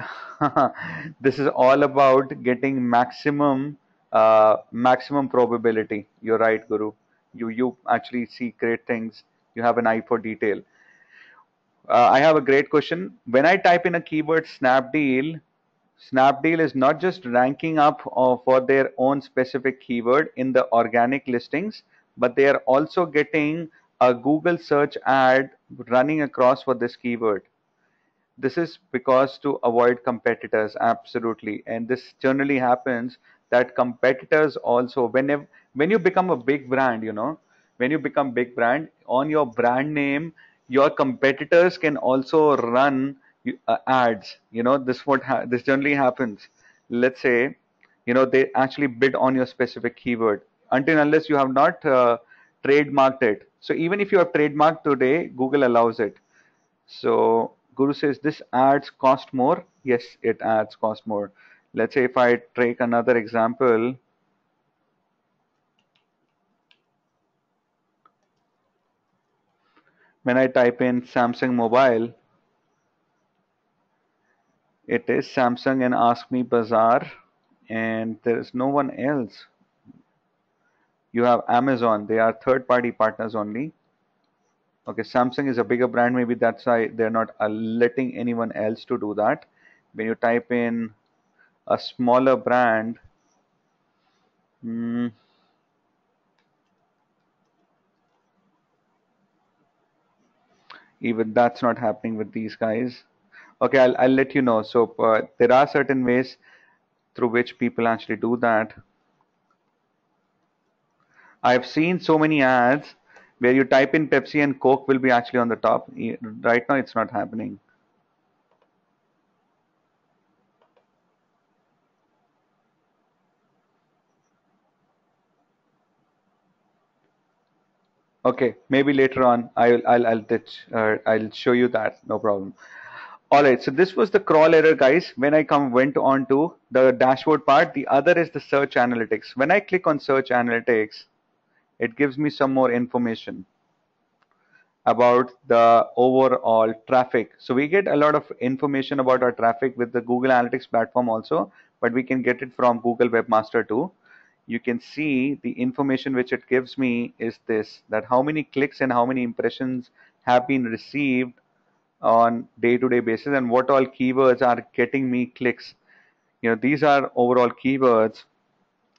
this is all about getting maximum uh, maximum probability. You're right, Guru. You you actually see great things you have an eye for detail. Uh, I have a great question. When I type in a keyword Snapdeal, Snapdeal is not just ranking up uh, for their own specific keyword in the organic listings, but they are also getting a Google search ad running across for this keyword. This is because to avoid competitors, absolutely. And this generally happens that competitors also, whenever when you become a big brand, you know, when you become big brand on your brand name your competitors can also run uh, ads. You know this what this generally happens. Let's say you know they actually bid on your specific keyword. Until unless you have not uh, trademarked it. So even if you have trademarked today google allows it. So guru says this ads cost more. Yes it ads cost more. Let's say if i take another example when I type in Samsung mobile, it is Samsung and Ask Me Bazaar, and there is no one else. You have Amazon, they are third party partners only. Okay, Samsung is a bigger brand, maybe that's why they're not letting anyone else to do that. When you type in a smaller brand, hmm, even that's not happening with these guys. Okay i'll, I'll let you know. So uh, there are certain ways through which people actually do that. I've seen so many ads where you type in pepsi and coke will be actually on the top. Right now it's not happening Okay, maybe later on I'll I'll I'll uh, I'll show you that. No problem. All right, so this was the crawl error, guys. When I come went on to the dashboard part, the other is the search analytics. When I click on search analytics, it gives me some more information about the overall traffic. So we get a lot of information about our traffic with the Google Analytics platform also, but we can get it from Google Webmaster too you can see the information which it gives me is this that how many clicks and how many impressions have been received on day-to-day basis and what all keywords are getting me clicks. You know these are overall keywords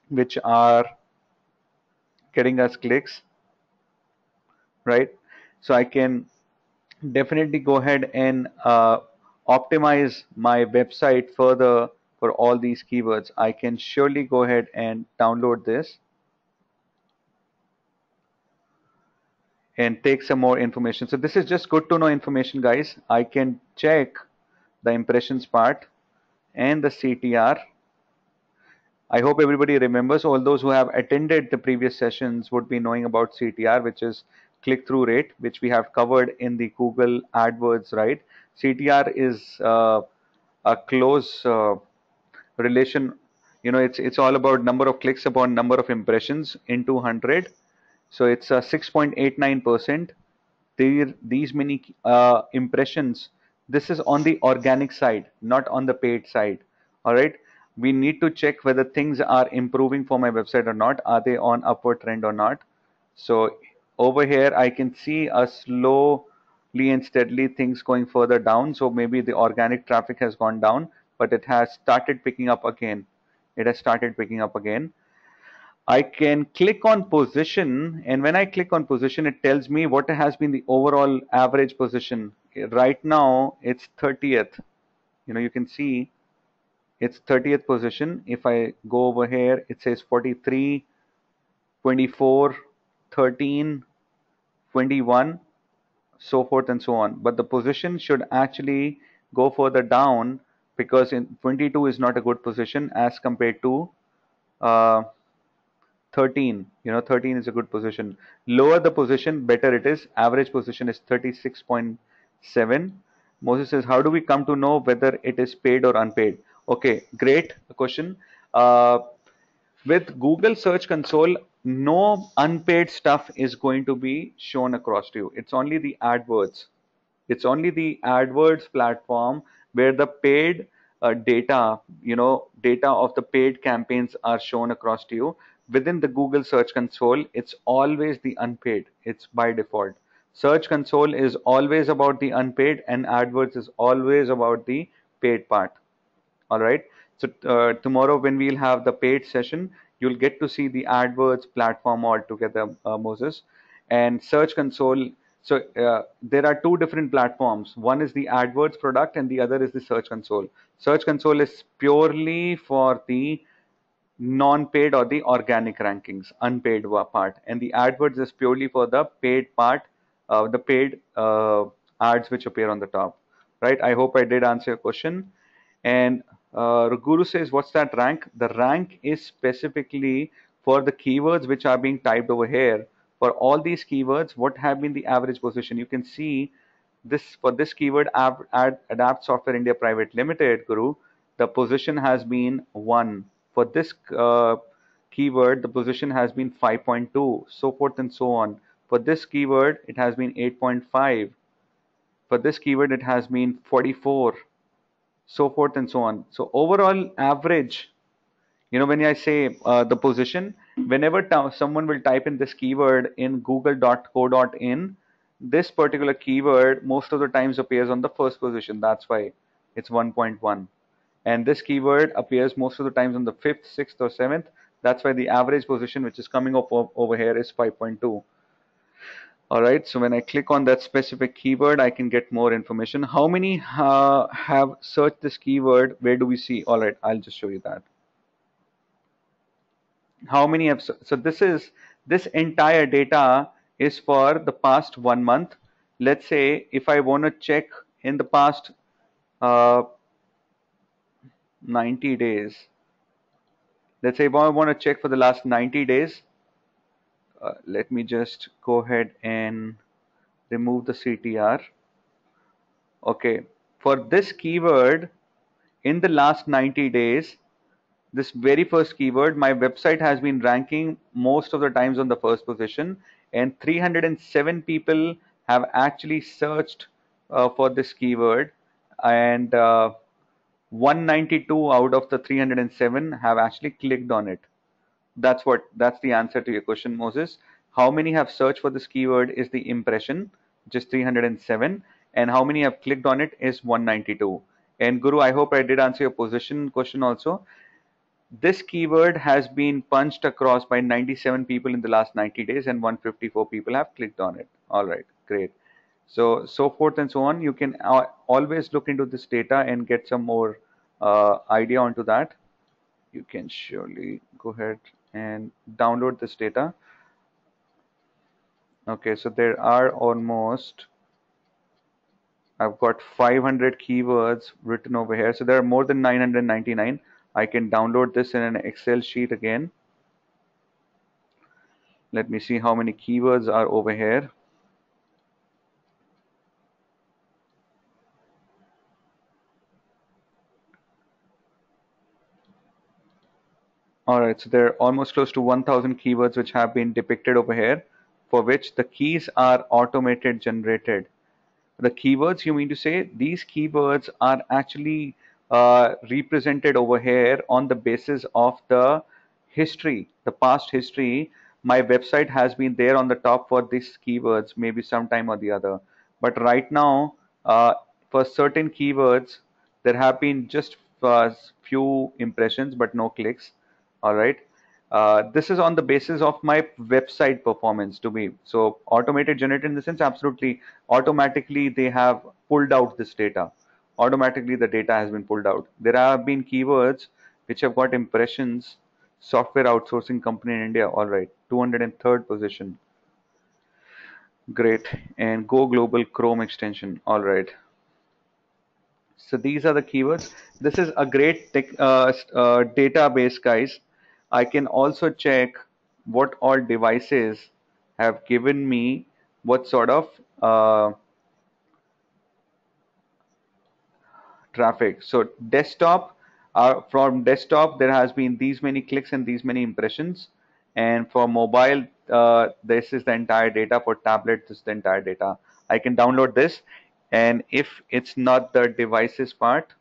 which are getting us clicks right? So i can definitely go ahead and uh, optimize my website further for all these keywords i can surely go ahead and download this and take some more information so this is just good to know information guys i can check the impressions part and the ctr I hope everybody remembers. All those who have attended the previous sessions would be knowing about CTR, which is click-through rate, which we have covered in the Google AdWords, right? CTR is uh, a close uh, relation. You know, it's it's all about number of clicks upon number of impressions into 100. So it's a 6.89 percent. These many uh, impressions. This is on the organic side, not on the paid side. All right we need to check whether things are improving for my website or not. Are they on upward trend or not? So over here, I can see a slowly and steadily things going further down. So maybe the organic traffic has gone down, but it has started picking up again. It has started picking up again. I can click on position and when I click on position, it tells me what has been the overall average position. Right now, it's 30th. You know, you can see it's 30th position. If I go over here, it says 43, 24, 13, 21, so forth and so on. But the position should actually go further down because in 22 is not a good position as compared to uh, 13 you know 13 is a good position lower the position better it is average position is 36.7 moses says how do we come to know whether it is paid or unpaid Okay, great question. Uh, with Google Search Console, no unpaid stuff is going to be shown across to you. It's only the AdWords. It's only the AdWords platform where the paid uh, data, you know, data of the paid campaigns are shown across to you. Within the Google Search Console, it's always the unpaid. It's by default. Search Console is always about the unpaid and AdWords is always about the paid part all right so uh, tomorrow when we'll have the paid session you'll get to see the AdWords platform altogether uh, Moses and search console so uh, there are two different platforms. One is the AdWords product and the other is the search console. Search console is purely for the non-paid or the organic rankings unpaid part. And the AdWords is purely for the paid part uh, the paid uh, ads which appear on the top. Right? I hope i did answer your question. And uh, Guru says, what's that rank? The rank is specifically for the keywords which are being typed over here. For all these keywords, what have been the average position? You can see this for this keyword ad, ad, Adapt Software India Private Limited, Guru, the position has been 1. For this uh, keyword, the position has been 5.2, so forth and so on. For this keyword, it has been 8.5. For this keyword, it has been 44 so forth and so on. So overall average, you know, when I say uh, the position, whenever someone will type in this keyword in google.co.in, this particular keyword most of the times appears on the first position. That's why it's 1.1. And this keyword appears most of the times on the fifth, sixth, or seventh. That's why the average position, which is coming up over here, is 5.2 all right so when I click on that specific keyword I can get more information how many uh, have searched this keyword where do we see all right I'll just show you that how many have so this is this entire data is for the past one month let's say if I want to check in the past uh, 90 days let's say if I want to check for the last 90 days uh, let me just go ahead and remove the CTR. Okay, for this keyword, in the last 90 days, this very first keyword, my website has been ranking most of the times on the first position, and 307 people have actually searched uh, for this keyword, and uh, 192 out of the 307 have actually clicked on it. That's what that's the answer to your question, Moses. How many have searched for this keyword is the impression, just 307, and how many have clicked on it is 192. And Guru, I hope I did answer your position question also. This keyword has been punched across by 97 people in the last 90 days and 154 people have clicked on it. All right, great. So, so forth and so on. You can uh, always look into this data and get some more uh, idea onto that. You can surely go ahead and download this data. Okay, so there are almost I've got 500 keywords written over here. So there are more than 999. I can download this in an Excel sheet again. Let me see how many keywords are over here. All right, so there are almost close to 1000 keywords which have been depicted over here for which the keys are automated generated the keywords you mean to say these keywords are actually uh, represented over here on the basis of the history the past history. My website has been there on the top for these keywords maybe sometime or the other. But right now uh, for certain keywords there have been just uh, few impressions but no clicks. All right? Uh, this is on the basis of my website performance to me. so automated generated in the sense absolutely automatically they have pulled out this data automatically the data has been pulled out. There have been keywords which have got impressions software outsourcing company in india all right 203rd position. Great. And go global chrome extension all right. So these are the keywords. This is a great tech, uh, uh, database guys. I can also check what all devices have given me what sort of uh, traffic. So desktop, uh, from desktop, there has been these many clicks and these many impressions. And for mobile, uh, this is the entire data. For tablet, this is the entire data. I can download this. And if it's not the devices part,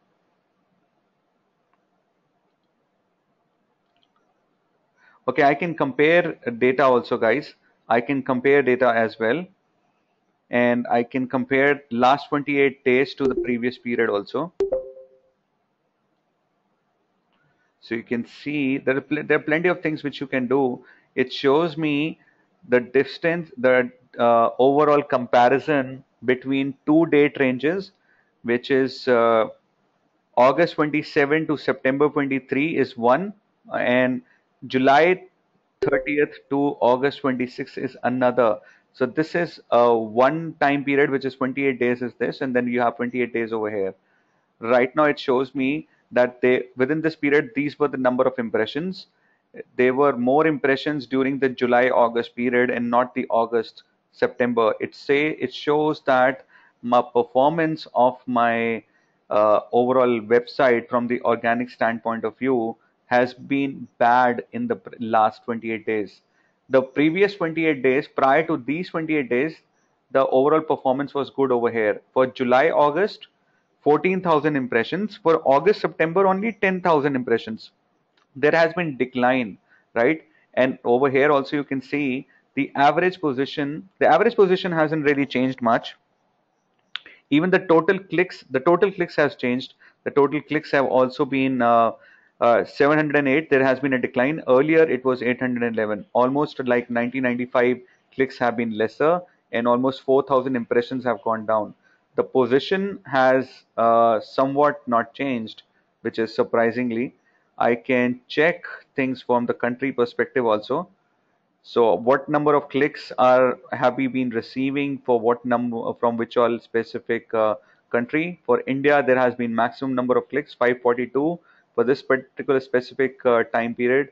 okay I can compare data also guys I can compare data as well and I can compare last 28 days to the previous period also so you can see there are, there are plenty of things which you can do it shows me the distance the uh, overall comparison between two date ranges which is uh, August 27 to September 23 is one and July 30th to August 26th is another. So this is a one time period, which is 28 days is this, and then you have 28 days over here. Right now it shows me that they within this period, these were the number of impressions. There were more impressions during the July August period and not the August September. It say it shows that my performance of my uh, overall website from the organic standpoint of view has been bad in the last 28 days. The previous 28 days, prior to these 28 days, the overall performance was good over here. For July, August, 14,000 impressions. For August, September, only 10,000 impressions. There has been decline, right? And over here also you can see the average position. The average position hasn't really changed much. Even the total clicks, the total clicks has changed. The total clicks have also been uh, uh, 708 there has been a decline. Earlier it was 811 almost like 1995 clicks have been lesser and almost 4000 impressions have gone down. The position has uh, somewhat not changed which is surprisingly. I can check things from the country perspective also. So what number of clicks are have we been receiving for what number from which all specific uh, country? For india there has been maximum number of clicks 542 for this particular specific uh, time period.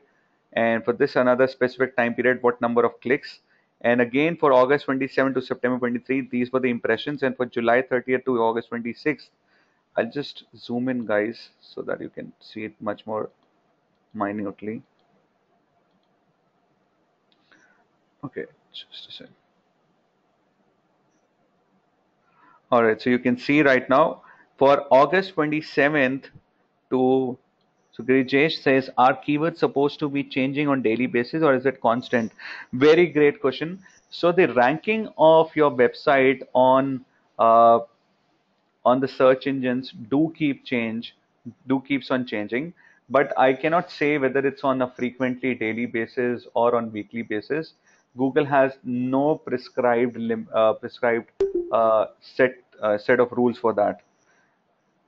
And for this another specific time period what number of clicks. And again for August 27 to September 23 these were the impressions. And for July 30th to August 26th I'll just zoom in guys so that you can see it much more minutely. Okay just a second all right so you can see right now for August 27th to so says, are keywords supposed to be changing on daily basis or is it constant? Very great question. So the ranking of your website on uh, on the search engines do keep change, do keeps on changing, but I cannot say whether it's on a frequently daily basis or on weekly basis. Google has no prescribed uh, prescribed uh, set uh, set of rules for that.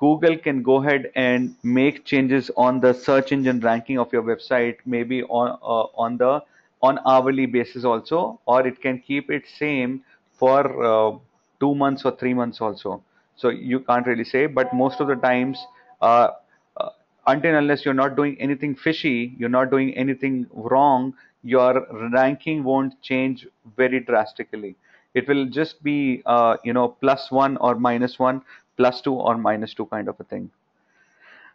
Google can go ahead and make changes on the search engine ranking of your website, maybe on uh, on the on hourly basis also, or it can keep it same for uh, two months or three months also. So you can't really say, but most of the times, uh, uh, until unless you're not doing anything fishy, you're not doing anything wrong, your ranking won't change very drastically. It will just be, uh, you know, plus one or minus one, plus two or minus two kind of a thing.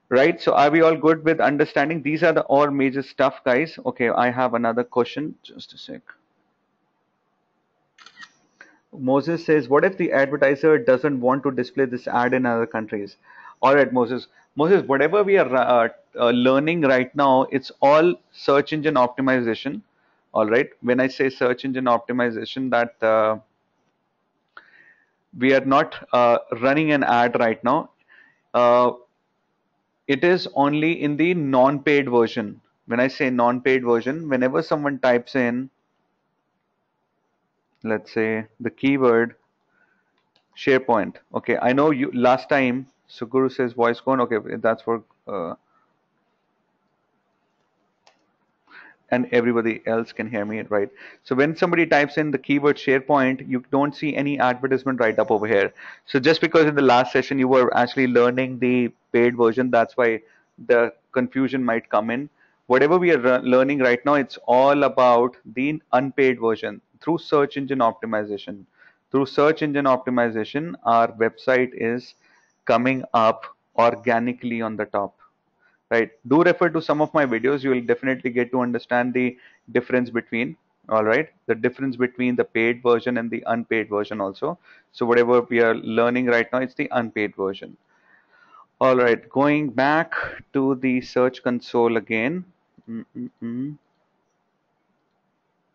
Right. So are we all good with understanding? These are the all major stuff, guys. Okay. I have another question. Just a sec. Moses says, what if the advertiser doesn't want to display this ad in other countries? All right, Moses. Moses, whatever we are uh, uh, learning right now, it's all search engine optimization. All right. When I say search engine optimization, that uh, we are not uh, running an ad right now. Uh, it is only in the non-paid version. When I say non-paid version, whenever someone types in let's say the keyword SharePoint. Okay, I know you last time Suguru says voice cone. Okay, that's for uh, and everybody else can hear me right. So when somebody types in the keyword SharePoint, you don't see any advertisement right up over here. So just because in the last session you were actually learning the paid version, that's why the confusion might come in. Whatever we are learning right now, it's all about the unpaid version through search engine optimization. Through search engine optimization, our website is coming up organically on the top. Right. Do refer to some of my videos. You will definitely get to understand the difference between all right the difference between the paid version and the unpaid version also so whatever we are learning right now it's the unpaid version all right going back to the search console again mm -mm -mm.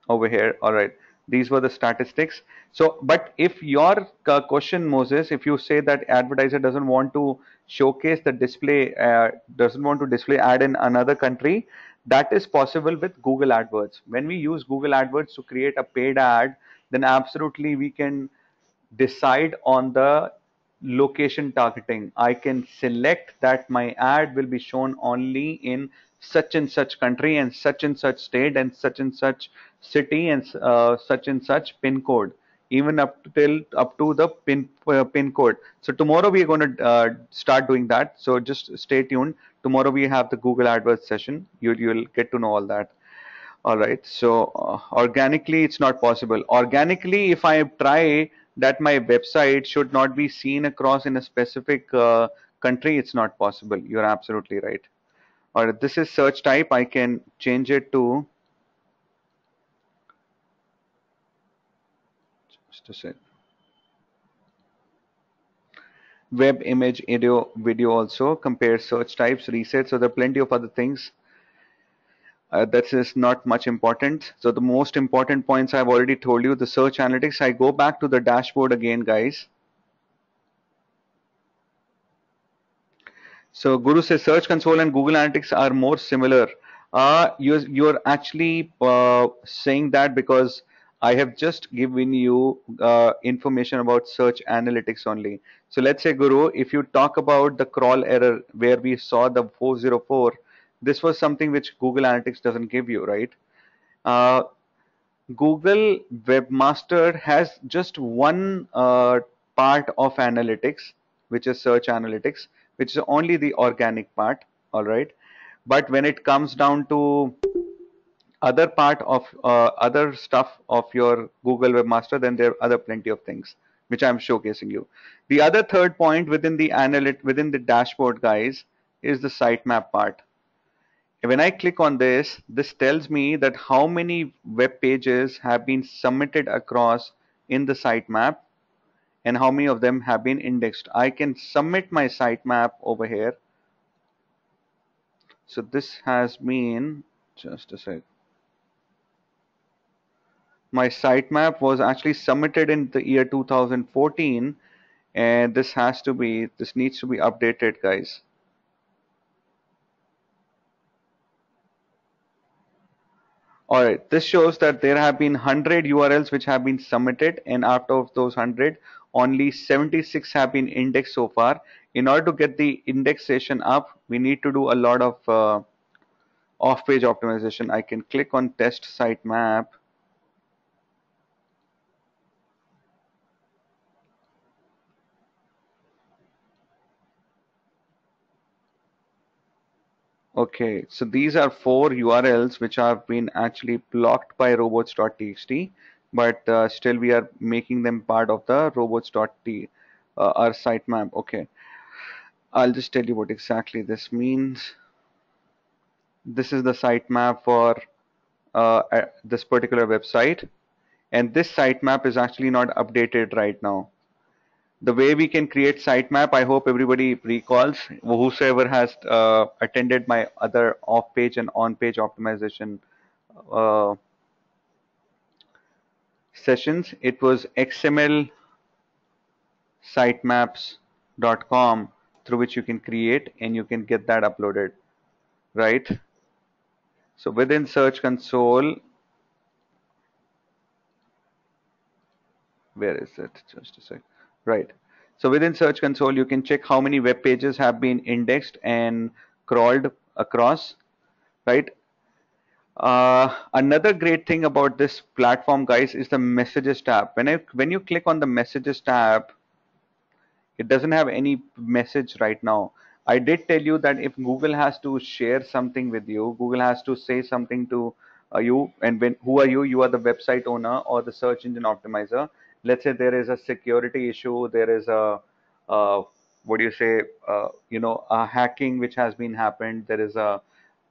over here all right these were the statistics. So but if your uh, question moses if you say that advertiser doesn't want to showcase the display uh, doesn't want to display ad in another country that is possible with google adwords. When we use google adwords to create a paid ad then absolutely we can decide on the location targeting. I can select that my ad will be shown only in such and such country and such and such state and such and such city and uh, such and such pin code. Even up till up to the pin uh, pin code. So tomorrow we are going to uh, start doing that. So just stay tuned. Tomorrow we have the google adwords session. You you'll get to know all that. All right. So uh, organically it's not possible. Organically if i try that my website should not be seen across in a specific uh, country it's not possible. You're absolutely right or this is search type I can change it to just a sec web image video video also compare search types reset so there are plenty of other things. Uh, that is not much important. So the most important points I've already told you the search analytics. I go back to the dashboard again guys So Guru says Search Console and Google Analytics are more similar. Uh, you're, you're actually uh, saying that because I have just given you uh, information about Search Analytics only. So let's say Guru, if you talk about the crawl error where we saw the 404, this was something which Google Analytics doesn't give you, right? Uh, Google Webmaster has just one uh, part of analytics, which is search analytics which is only the organic part all right? But when it comes down to other part of uh, other stuff of your google webmaster then there are other plenty of things which i'm showcasing you. The other third point within the analyt within the dashboard guys is the sitemap part. When I click on this, this tells me that how many web pages have been submitted across in the sitemap and how many of them have been indexed. I can submit my sitemap over here. So this has been, just a sec. My sitemap was actually submitted in the year 2014 and this has to be this needs to be updated guys all right this shows that there have been 100 urls which have been submitted and out of those 100 only 76 have been indexed so far. In order to get the indexation up we need to do a lot of uh, off page optimization. I can click on test sitemap Okay, so these are four URLs which have been actually blocked by robots.txt, but uh, still we are making them part of the robots.t, uh, our sitemap. Okay, I'll just tell you what exactly this means. This is the sitemap for uh, this particular website, and this sitemap is actually not updated right now the way we can create sitemap, I hope everybody recalls, whosoever has uh, attended my other off-page and on-page optimization uh, sessions, it was XML sitemaps.com through which you can create and you can get that uploaded, right? So within Search Console, where is it? Just a sec. Right. So within Search Console, you can check how many web pages have been indexed and crawled across, right? Uh, another great thing about this platform, guys, is the Messages tab. When I when you click on the Messages tab, it doesn't have any message right now. I did tell you that if Google has to share something with you, Google has to say something to uh, you, and when who are you? You are the website owner or the search engine optimizer let's say there is a security issue, there is a, uh, what do you say, uh, you know, a hacking which has been happened, there is a,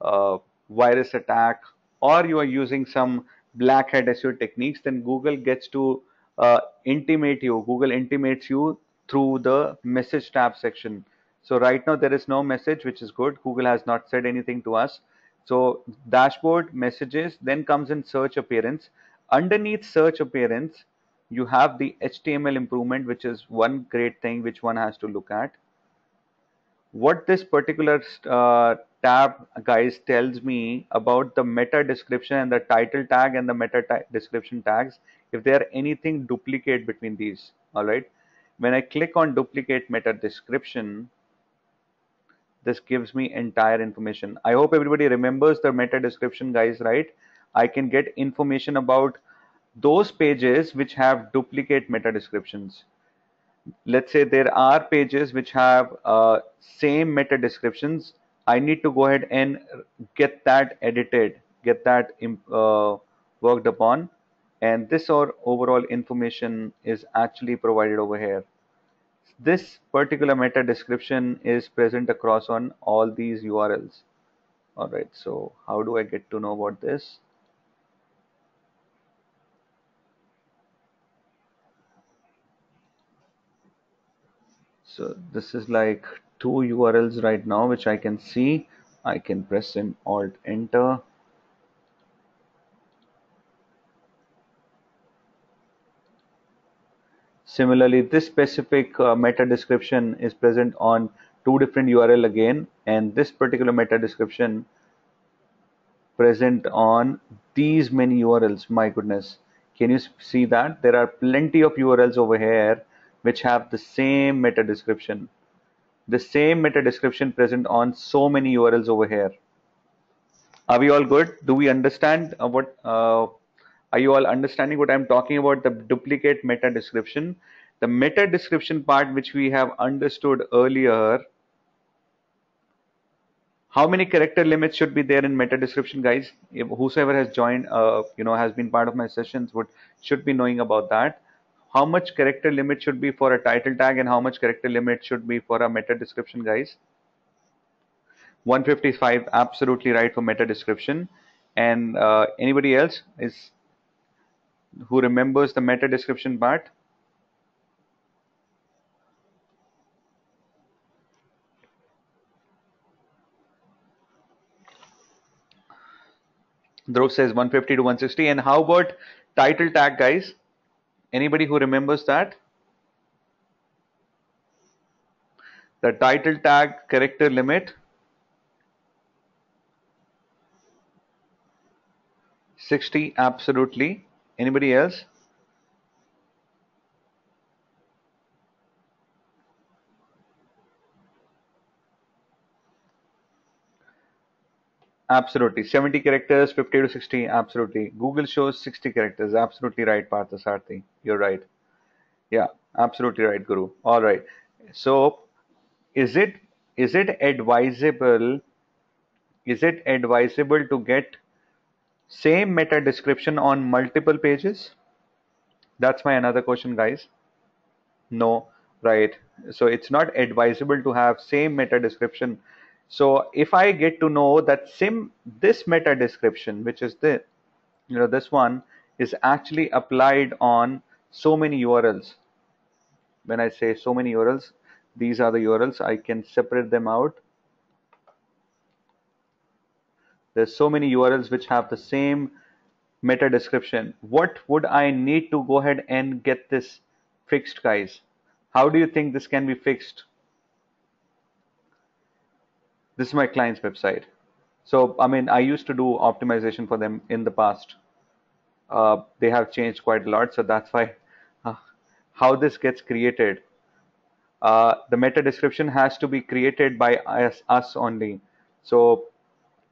a virus attack, or you are using some black hat SEO techniques, then Google gets to uh, intimate you. Google intimates you through the message tab section. So right now there is no message, which is good. Google has not said anything to us. So dashboard messages then comes in search appearance. Underneath search appearance, you have the HTML improvement, which is one great thing which one has to look at. What this particular uh, tab, guys, tells me about the meta description and the title tag and the meta description tags, if there are anything duplicate between these, all right? When I click on duplicate meta description, this gives me entire information. I hope everybody remembers the meta description, guys, right? I can get information about those pages which have duplicate meta descriptions. Let's say there are pages which have uh, same meta descriptions. I need to go ahead and get that edited, get that uh, worked upon. And this or overall information is actually provided over here. This particular meta description is present across on all these URLs. All right, so how do I get to know about this? So this is like two URLs right now which I can see. I can press in alt enter. Similarly this specific uh, meta description is present on two different URL again and this particular meta description present on these many URLs my goodness. Can you see that? There are plenty of URLs over here which have the same meta description. The same meta description present on so many URLs over here. Are we all good? Do we understand uh, what? Uh, are you all understanding what I'm talking about? The duplicate meta description. The meta description part, which we have understood earlier. How many character limits should be there in meta description, guys? If whosoever has joined, uh, you know, has been part of my sessions, would should be knowing about that how much character limit should be for a title tag and how much character limit should be for a meta description guys? 155 absolutely right for meta description. And uh, anybody else is who remembers the meta description part? Dhruv says 150 to 160 and how about title tag guys Anybody who remembers that? The title tag character limit 60 absolutely. Anybody else? Absolutely. 70 characters, 50 to 60, absolutely. Google shows 60 characters. Absolutely right, Parthasarthi. You're right. Yeah, absolutely right, Guru. All right. So is it is it advisable is it advisable to get same meta description on multiple pages? That's my another question, guys. No, right. So it's not advisable to have same meta description so if I get to know that sim this meta description, which is the you know this one is actually applied on so many URLs. When I say so many URLs, these are the URLs. I can separate them out. There's so many URLs which have the same meta description. What would I need to go ahead and get this fixed, guys? How do you think this can be fixed? This is my client's website. So, I mean, I used to do optimization for them in the past. Uh, they have changed quite a lot. So that's why uh, how this gets created. Uh, the meta description has to be created by us, us only. So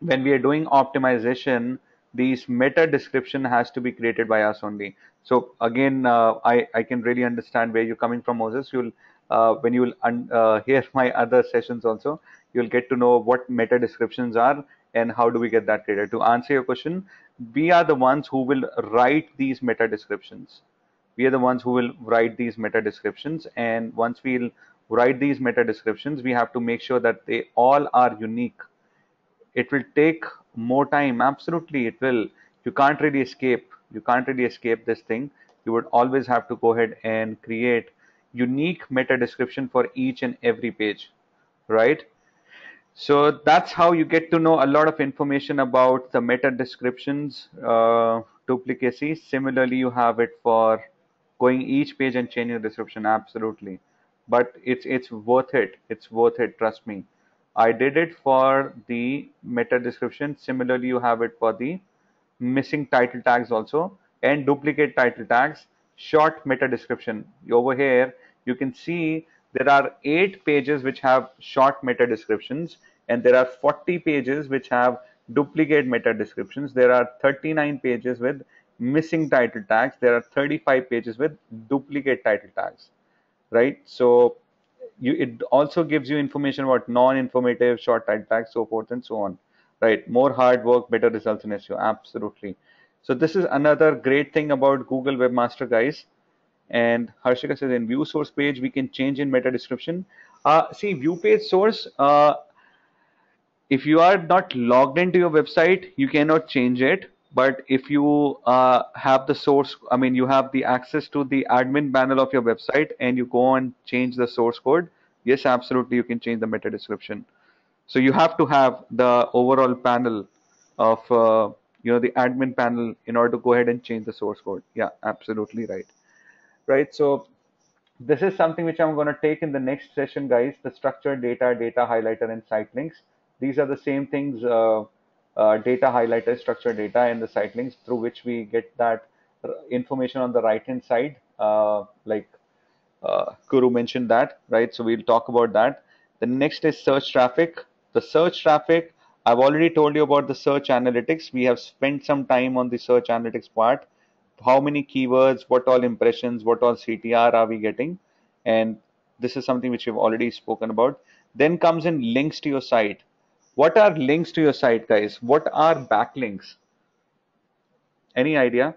when we are doing optimization, these meta description has to be created by us only. So again, uh, I, I can really understand where you're coming from, Moses. You'll uh, when you will uh, hear my other sessions also, you'll get to know what meta descriptions are and how do we get that data. To answer your question, we are the ones who will write these meta descriptions. We are the ones who will write these meta descriptions. And once we'll write these meta descriptions, we have to make sure that they all are unique. It will take more time. Absolutely, it will. You can't really escape. You can't really escape this thing. You would always have to go ahead and create unique meta description for each and every page, right? So that's how you get to know a lot of information about the meta descriptions uh, duplicacy. Similarly, you have it for going each page and changing the description. Absolutely, but it's it's worth it. It's worth it. Trust me. I did it for the meta description. Similarly, you have it for the missing title tags also and duplicate title tags. Short meta description. Over here, you can see there are eight pages which have short meta descriptions and there are 40 pages which have duplicate meta descriptions. There are 39 pages with missing title tags. There are 35 pages with duplicate title tags, right? So you, it also gives you information about non-informative short title tags, so forth and so on, right? More hard work, better results in SEO, absolutely. So this is another great thing about Google Webmaster, guys. And Harshika says in view source page, we can change in meta description. Uh, see, view page source, uh, if you are not logged into your website, you cannot change it. But if you uh, have the source, I mean, you have the access to the admin panel of your website and you go and change the source code, yes, absolutely, you can change the meta description. So you have to have the overall panel of, uh, you know, the admin panel in order to go ahead and change the source code. Yeah, absolutely right. Right. So this is something which I'm going to take in the next session, guys, the structured data, data highlighter, and site links. These are the same things, uh, uh, data highlighter, structured data, and the site links through which we get that information on the right hand side, uh, like uh, Guru mentioned that, right? So we'll talk about that. The next is search traffic. The search traffic, I've already told you about the search analytics. We have spent some time on the search analytics part. How many keywords, what all impressions, what all CTR are we getting? And this is something which we've already spoken about. Then comes in links to your site. What are links to your site, guys? What are backlinks? Any idea?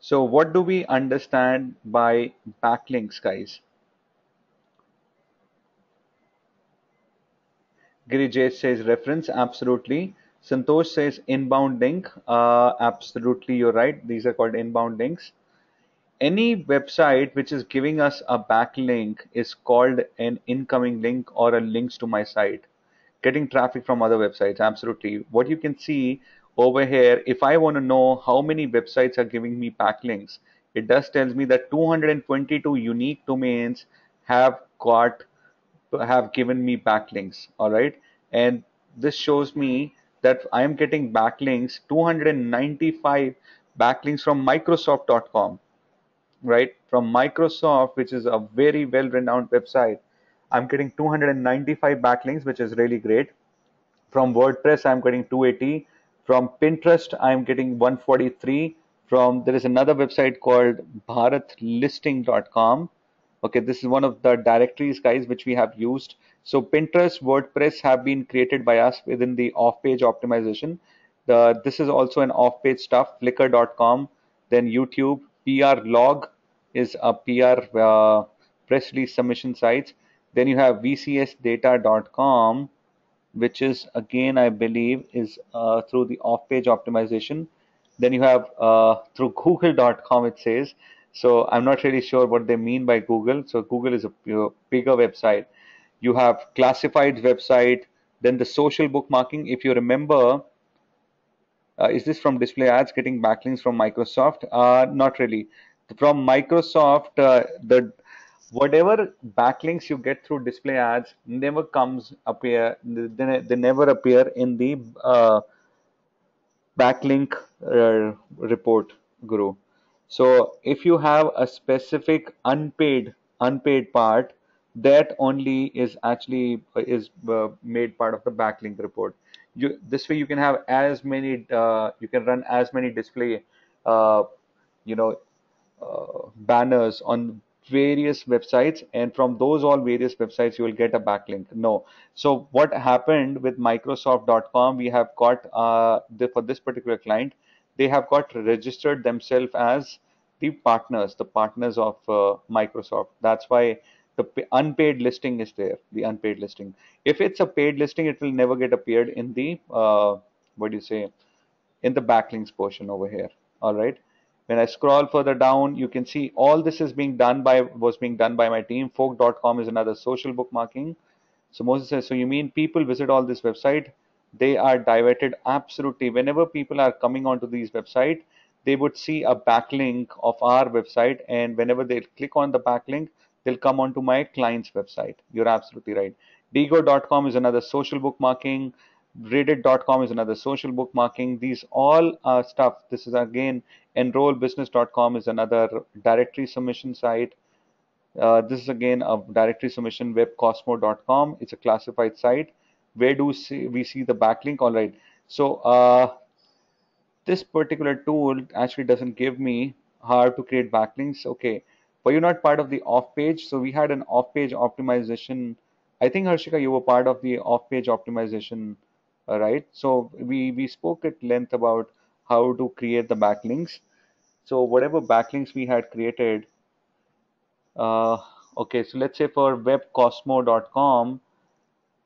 So what do we understand by backlinks, guys? Girijay says reference, absolutely. Santosh says inbound link, uh, absolutely, you're right. These are called inbound links any website which is giving us a backlink is called an incoming link or a links to my site getting traffic from other websites absolutely what you can see over here, if I want to know how many websites are giving me backlinks, it does tells me that 222 unique domains have got have given me backlinks. All right, and this shows me that I am getting backlinks 295 backlinks from Microsoft.com, right? From Microsoft, which is a very well renowned website. I'm getting 295 backlinks, which is really great. From WordPress, I'm getting 280. From Pinterest, I'm getting 143. From there is another website called bharatlisting.com. Okay, this is one of the directories, guys, which we have used. So Pinterest, WordPress have been created by us within the off-page optimization. The, this is also an off-page stuff, flickr.com, then YouTube, PRLog is a PR uh, press release submission sites. Then you have vcsdata.com, which is again, I believe, is uh, through the off-page optimization. Then you have uh, through google.com, it says. So I'm not really sure what they mean by Google. So Google is a bigger website. You have classified website, then the social bookmarking. If you remember, uh, is this from display ads getting backlinks from Microsoft? Uh, not really. From Microsoft, uh, the whatever backlinks you get through display ads never comes appear they, they never appear in the uh, backlink uh, report guru so if you have a specific unpaid unpaid part that only is actually uh, is uh, made part of the backlink report. You this way you can have as many uh, you can run as many display uh, you know banners on various websites and from those all various websites you will get a backlink. No. So what happened with microsoft.com we have got uh, the, for this particular client they have got registered themselves as the partners the partners of uh, microsoft that's why the unpaid listing is there the unpaid listing if it's a paid listing it will never get appeared in the uh, what do you say in the backlinks portion over here all right when I scroll further down, you can see all this is being done by was being done by my team. Folk.com is another social bookmarking. So Moses says, so you mean people visit all this website? They are diverted absolutely. Whenever people are coming onto these website, they would see a backlink of our website, and whenever they click on the backlink, they'll come onto my client's website. You're absolutely right. Diigo.com is another social bookmarking. Reddit.com is another social bookmarking. These all are stuff. This is again enrollbusiness.com is another directory submission site. Uh, this is again a directory submission webcosmo.com. It's a classified site. Where do we see, we see the backlink? All right. So uh, this particular tool actually doesn't give me how to create backlinks. Okay. But you're not part of the off page. So we had an off page optimization. I think Harshika, you were part of the off page optimization, uh, right? So we, we spoke at length about how to create the backlinks. So whatever backlinks we had created, uh, okay, so let's say for webcosmo.com,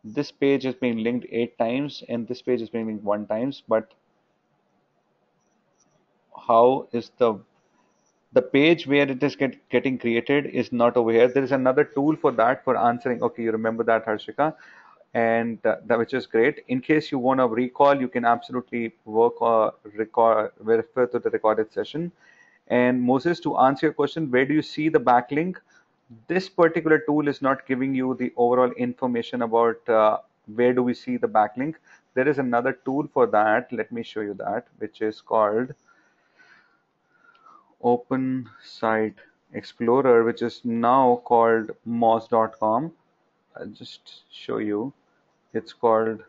this page is being linked eight times and this page is being linked one times, but how is the the page where it is get, getting created is not over here. There is another tool for that for answering. Okay, you remember that, Harshika and uh, that which is great. In case you want to recall, you can absolutely work or record, refer to the recorded session. And Moses, to answer your question, where do you see the backlink? This particular tool is not giving you the overall information about uh, where do we see the backlink. There is another tool for that. Let me show you that, which is called Open Site Explorer, which is now called moz.com. I'll just show you. It's called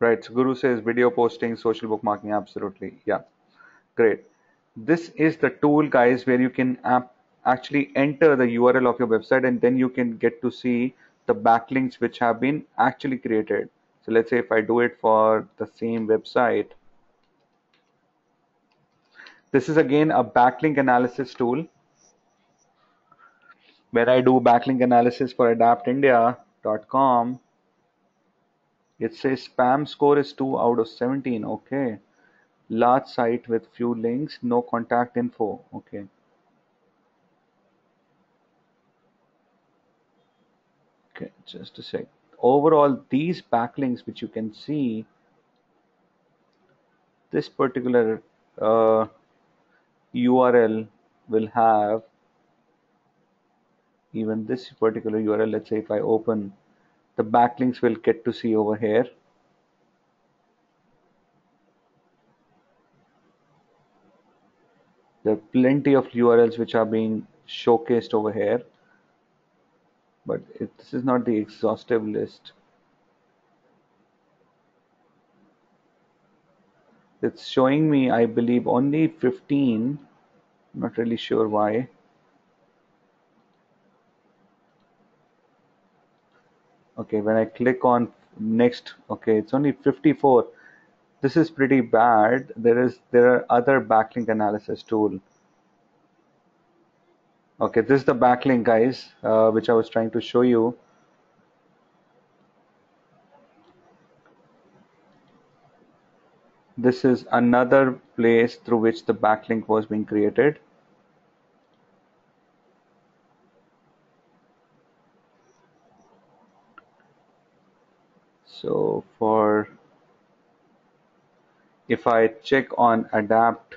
right. So Guru says video posting, social bookmarking. Absolutely, yeah, great. This is the tool, guys, where you can actually enter the URL of your website, and then you can get to see the backlinks which have been actually created. So let's say if I do it for the same website. This is again a backlink analysis tool where I do backlink analysis for adaptindia.com. It says spam score is 2 out of 17. Okay. Large site with few links, no contact info. Okay. Okay, just a sec. overall these backlinks which you can see this particular uh, URL will have even this particular URL let's say if I open the backlinks will get to see over here. There are plenty of URLs which are being showcased over here but it, this is not the exhaustive list it's showing me I believe only 15 I'm not really sure why. Okay when I click on next okay it's only 54 this is pretty bad. There is there are other backlink analysis tool. Okay this is the backlink guys uh, which I was trying to show you this is another place through which the backlink was being created. So for if I check on adapt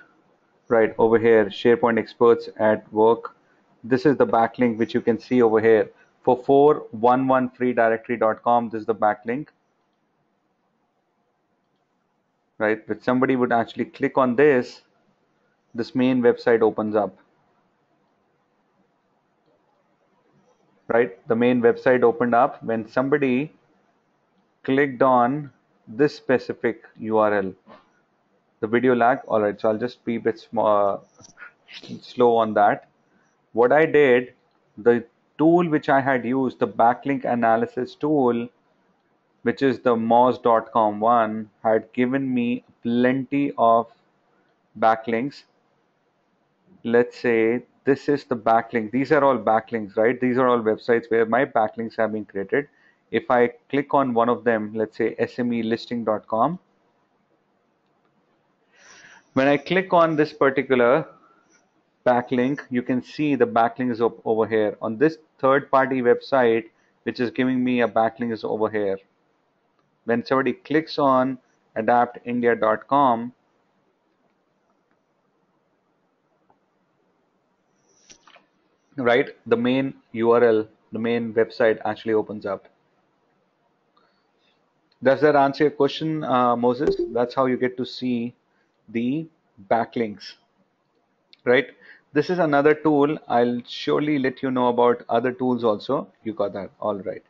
right over here SharePoint experts at work this is the backlink which you can see over here. For 411freedirectory.com this is the backlink right? If somebody would actually click on this this main website opens up. Right? The main website opened up when somebody clicked on this specific URL the video lag all right so I'll just be a bit small, uh, slow on that. What I did the tool which I had used the backlink analysis tool which is the moz.com one had given me plenty of backlinks. Let's say this is the backlink. These are all backlinks right? These are all websites where my backlinks have been created. If I click on one of them let's say smelisting.com when I click on this particular backlink you can see the backlink is over here. On this third party website which is giving me a backlink is over here when somebody clicks on adaptindia.com right the main url the main website actually opens up. Does that answer your question uh, moses? That's how you get to see the backlinks right? This is another tool. I'll surely let you know about other tools also. You got that all right.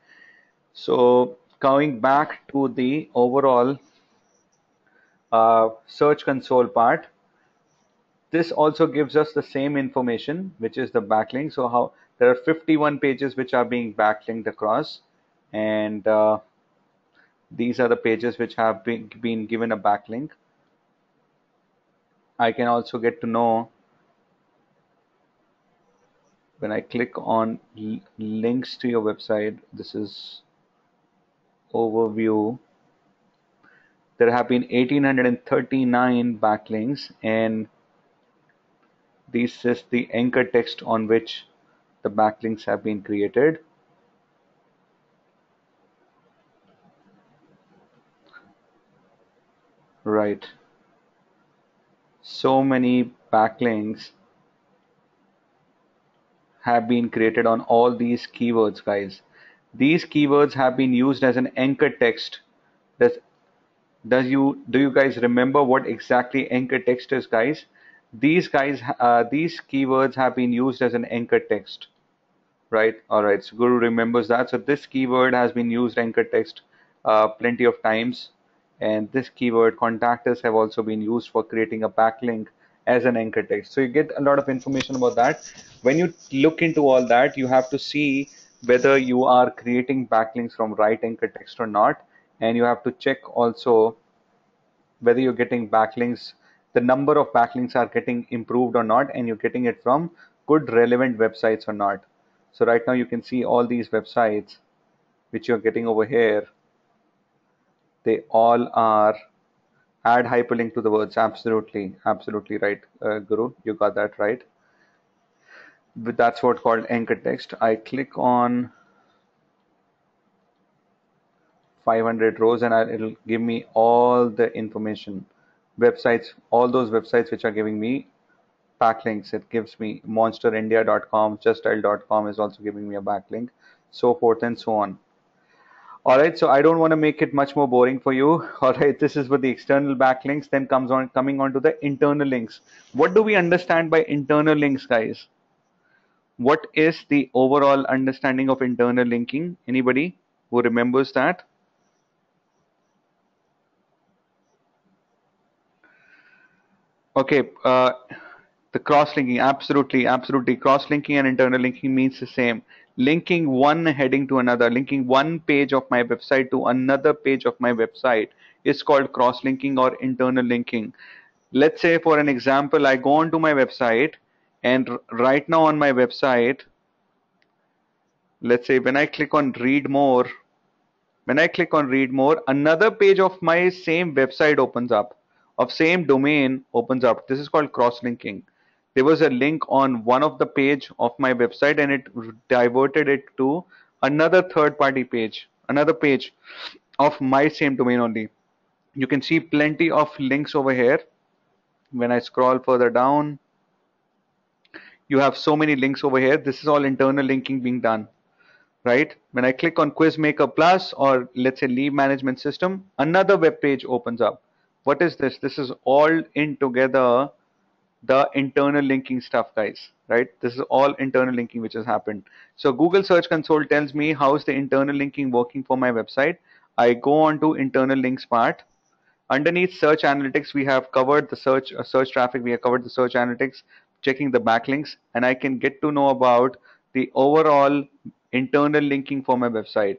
So coming back to the overall uh, search console part this also gives us the same information which is the backlink. So how there are 51 pages which are being backlinked across and uh, these are the pages which have been, been given a backlink. I can also get to know when I click on links to your website this is overview, there have been 1839 backlinks and this is the anchor text on which the backlinks have been created. Right. So many backlinks have been created on all these keywords, guys. These keywords have been used as an anchor text. Does does you do you guys remember what exactly anchor text is, guys? These guys, uh, these keywords have been used as an anchor text, right? All right. So Guru remembers that. So this keyword has been used anchor text uh, plenty of times, and this keyword contact us have also been used for creating a backlink as an anchor text. So you get a lot of information about that. When you look into all that, you have to see whether you are creating backlinks from right anchor text or not and you have to check also whether you're getting backlinks the number of backlinks are getting improved or not and you're getting it from good relevant websites or not. So right now you can see all these websites which you're getting over here they all are add hyperlink to the words. Absolutely absolutely right uh, guru you got that right that's what called anchor text. I click on 500 rows and I'll, it'll give me all the information. Websites all those websites which are giving me backlinks it gives me monsterindia.com justdial.com is also giving me a backlink so forth and so on. All right so i don't want to make it much more boring for you. All right this is with the external backlinks then comes on coming on to the internal links. What do we understand by internal links guys what is the overall understanding of internal linking anybody who remembers that Okay, uh, the cross-linking, absolutely, absolutely. Cross-linking and internal linking means the same. Linking one heading to another, linking one page of my website to another page of my website is called cross-linking or internal linking. Let's say for an example, I go onto my website and right now on my website, let's say when I click on read more, when I click on read more, another page of my same website opens up of same domain opens up. This is called cross-linking. There was a link on one of the page of my website and it diverted it to another third party page, another page of my same domain only. You can see plenty of links over here. When I scroll further down, you have so many links over here. This is all internal linking being done, right? When I click on Quizmaker Plus or let's say leave management system, another web page opens up what is this? This is all in together the internal linking stuff, guys, right? This is all internal linking which has happened. So Google Search Console tells me how's the internal linking working for my website. I go on to internal links part. Underneath search analytics, we have covered the search uh, search traffic. We have covered the search analytics, checking the backlinks, and I can get to know about the overall internal linking for my website.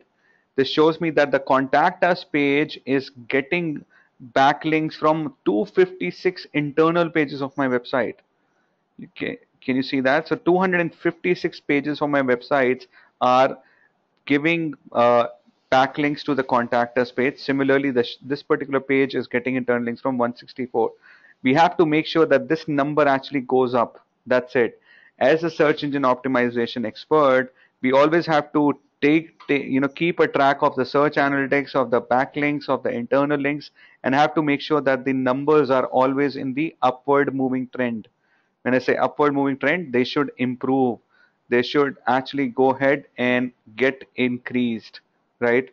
This shows me that the contact us page is getting backlinks from 256 internal pages of my website. Okay, can you see that? So 256 pages of my websites are giving uh, backlinks to the contact us page. Similarly, this, this particular page is getting internal links from 164. We have to make sure that this number actually goes up. That's it. As a search engine optimization expert, we always have to take, take, you know keep a track of the search analytics of the backlinks of the internal links and have to make sure that the numbers are always in the upward moving trend when i say upward moving trend they should improve they should actually go ahead and get increased right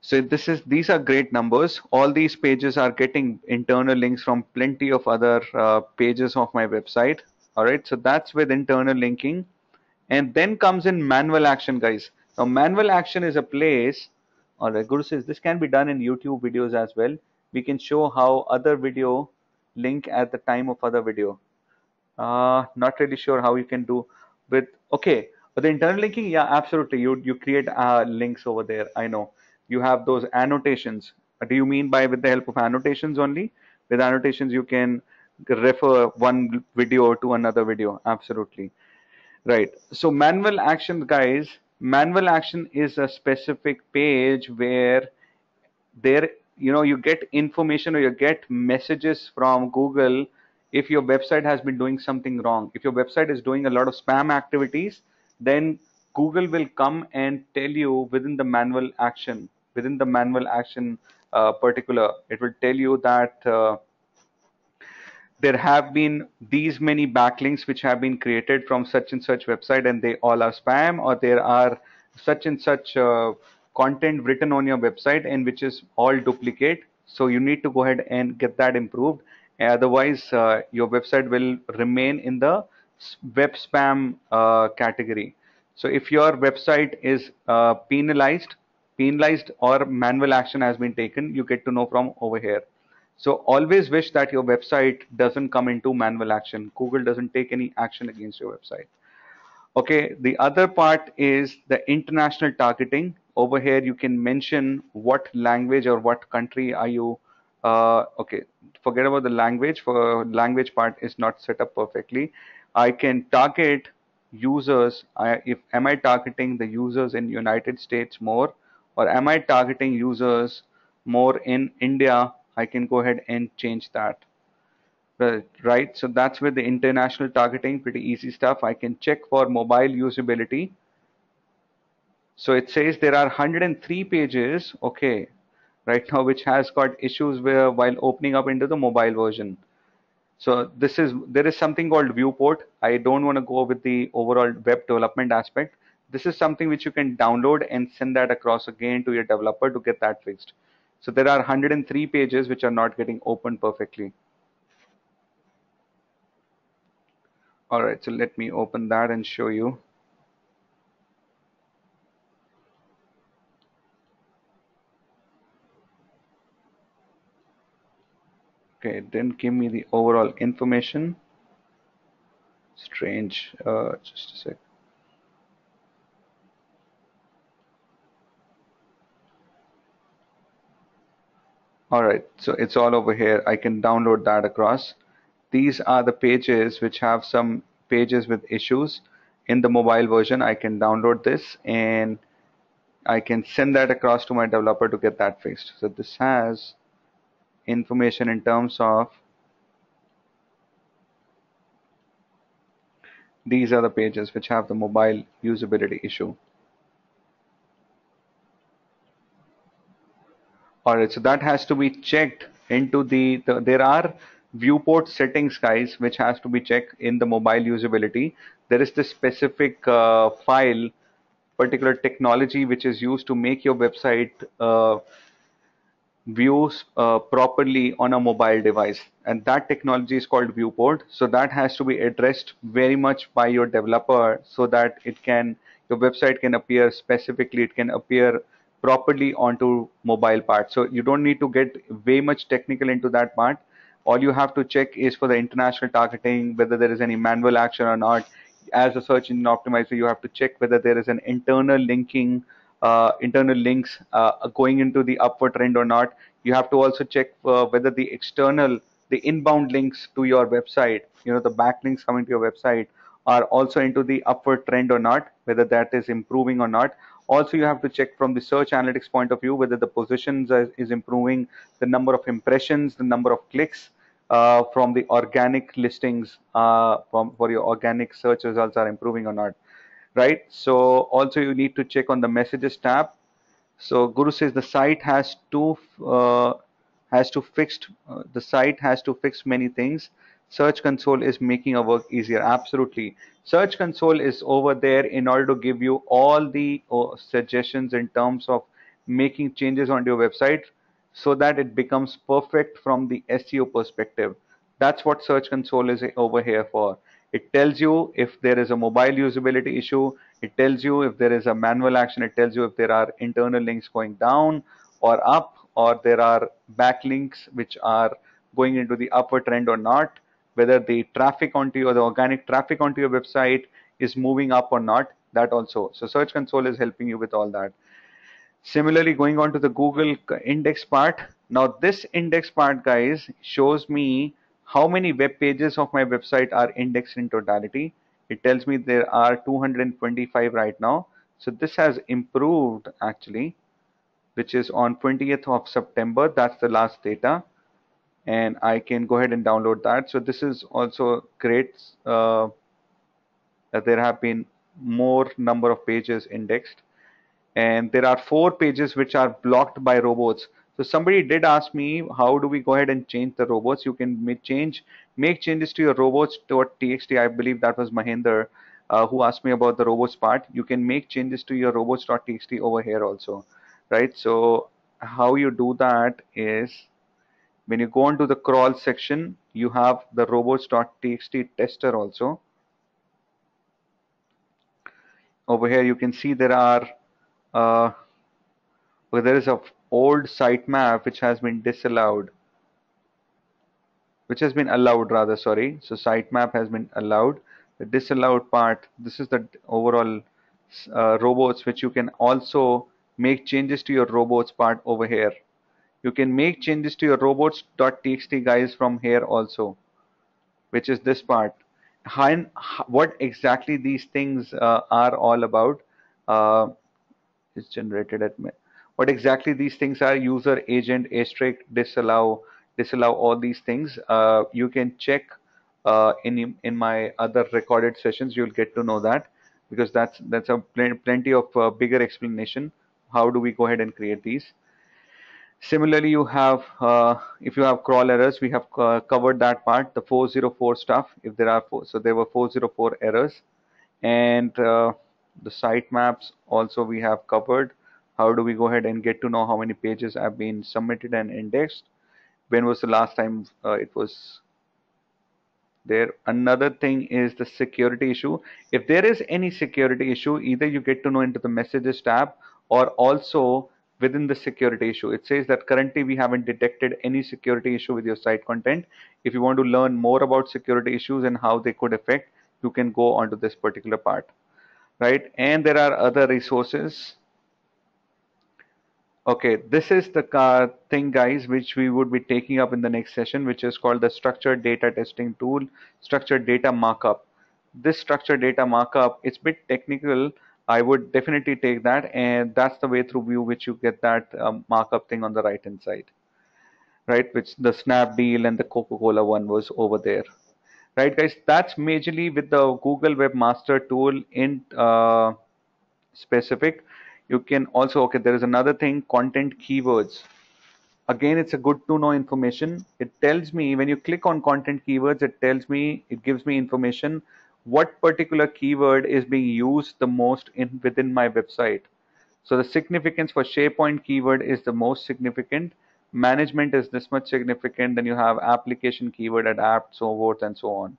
so this is these are great numbers. All these pages are getting internal links from plenty of other uh, pages of my website. All right so that's with internal linking. And then comes in manual action guys. Now manual action is a place all right guru says this can be done in youtube videos as well. We can show how other video link at the time of other video. Uh not really sure how you can do with okay but the internal linking yeah absolutely. You you create uh, links over there i know you have those annotations. Uh, do you mean by with the help of annotations only? With annotations you can refer one video to another video. Absolutely. Right. So manual action, guys, manual action is a specific page where there, you know, you get information or you get messages from Google if your website has been doing something wrong. If your website is doing a lot of spam activities, then Google will come and tell you within the manual action, within the manual action uh, particular, it will tell you that uh, there have been these many backlinks which have been created from such and such website and they all are spam or there are such and such uh, content written on your website and which is all duplicate. So you need to go ahead and get that improved. Otherwise uh, your website will remain in the web spam uh, category. So if your website is uh, penalized penalized or manual action has been taken you get to know from over here so always wish that your website doesn't come into manual action. Google doesn't take any action against your website. Okay, the other part is the international targeting. Over here, you can mention what language or what country are you. Uh, okay, forget about the language. For language part is not set up perfectly. I can target users. I, if am I targeting the users in United States more, or am I targeting users more in India I can go ahead and change that. Right, so that's with the international targeting, pretty easy stuff. I can check for mobile usability. So it says there are 103 pages, okay, right now, which has got issues where, while opening up into the mobile version. So this is there is something called viewport. I don't want to go with the overall web development aspect. This is something which you can download and send that across again to your developer to get that fixed. So there are 103 pages which are not getting opened perfectly. All right, so let me open that and show you. Okay, it didn't give me the overall information. Strange. Uh, just a sec. All right, so it's all over here. I can download that across. These are the pages which have some pages with issues. In the mobile version, I can download this and I can send that across to my developer to get that fixed. So this has information in terms of these are the pages which have the mobile usability issue. Alright, so that has to be checked into the, the, there are viewport settings guys which has to be checked in the mobile usability. There is this specific uh, file, particular technology which is used to make your website uh, views uh, properly on a mobile device and that technology is called viewport so that has to be addressed very much by your developer so that it can your website can appear specifically it can appear properly onto mobile part so you don't need to get way much technical into that part all you have to check is for the international targeting whether there is any manual action or not as a search engine optimizer you have to check whether there is an internal linking uh, internal links uh, going into the upward trend or not. You have to also check uh, whether the external, the inbound links to your website, you know, the backlinks coming to your website are also into the upward trend or not, whether that is improving or not. Also, you have to check from the search analytics point of view whether the positions is, is improving, the number of impressions, the number of clicks uh, from the organic listings uh, from, for your organic search results are improving or not right? So also you need to check on the messages tab. So Guru says the site has to uh, has to fixed uh, the site has to fix many things. Search console is making our work easier. Absolutely. Search console is over there in order to give you all the uh, suggestions in terms of making changes on your website so that it becomes perfect from the SEO perspective. That's what Search Console is over here for. It tells you if there is a mobile usability issue. It tells you if there is a manual action. It tells you if there are internal links going down or up or there are backlinks which are going into the upward trend or not. Whether the traffic onto your, the organic traffic onto your website is moving up or not. That also. So Search Console is helping you with all that. Similarly, going on to the Google index part. Now this index part, guys, shows me how many web pages of my website are indexed in totality. It tells me there are 225 right now. So this has improved actually, which is on 20th of September. That's the last data. And I can go ahead and download that. So this is also great uh, that there have been more number of pages indexed. And there are four pages which are blocked by robots. So somebody did ask me, how do we go ahead and change the robots? You can make change, make changes to your robots.txt. I believe that was Mahinder uh, who asked me about the robots part. You can make changes to your robots.txt over here also, right? So how you do that is when you go into the crawl section, you have the robots.txt tester also. Over here, you can see there are uh, well, there is a old sitemap which has been disallowed which has been allowed rather sorry. So sitemap has been allowed. The disallowed part this is the overall uh, robots which you can also make changes to your robots part over here you can make changes to your robots.txt guys from here also which is this part what exactly these things uh, are all about uh, is generated at what exactly these things are user agent asterisk disallow disallow all these things uh, you can check uh, in in my other recorded sessions you'll get to know that because that's that's a pl plenty of uh, bigger explanation. How do we go ahead and create these? Similarly, you have, uh, if you have crawl errors, we have uh, covered that part, the 404 stuff, if there are, four, so there were 404 errors. And uh, the sitemaps also we have covered. How do we go ahead and get to know how many pages have been submitted and indexed? When was the last time uh, it was there? Another thing is the security issue. If there is any security issue, either you get to know into the messages tab or also within the security issue. It says that currently we haven't detected any security issue with your site content. If you want to learn more about security issues and how they could affect, you can go onto this particular part, right? And there are other resources. Okay, this is the thing, guys, which we would be taking up in the next session, which is called the structured data testing tool, structured data markup. This structured data markup, it's a bit technical, I would definitely take that and that's the way through view which you get that um, markup thing on the right hand side right? Which the Snapdeal and the Coca-Cola one was over there right guys? That's majorly with the Google Webmaster tool in uh, specific. You can also okay there is another thing content keywords. Again it's a good to know information. It tells me when you click on content keywords it tells me it gives me information what particular keyword is being used the most in within my website. So the significance for SharePoint keyword is the most significant. Management is this much significant. Then you have application keyword, adapt, so forth and so on.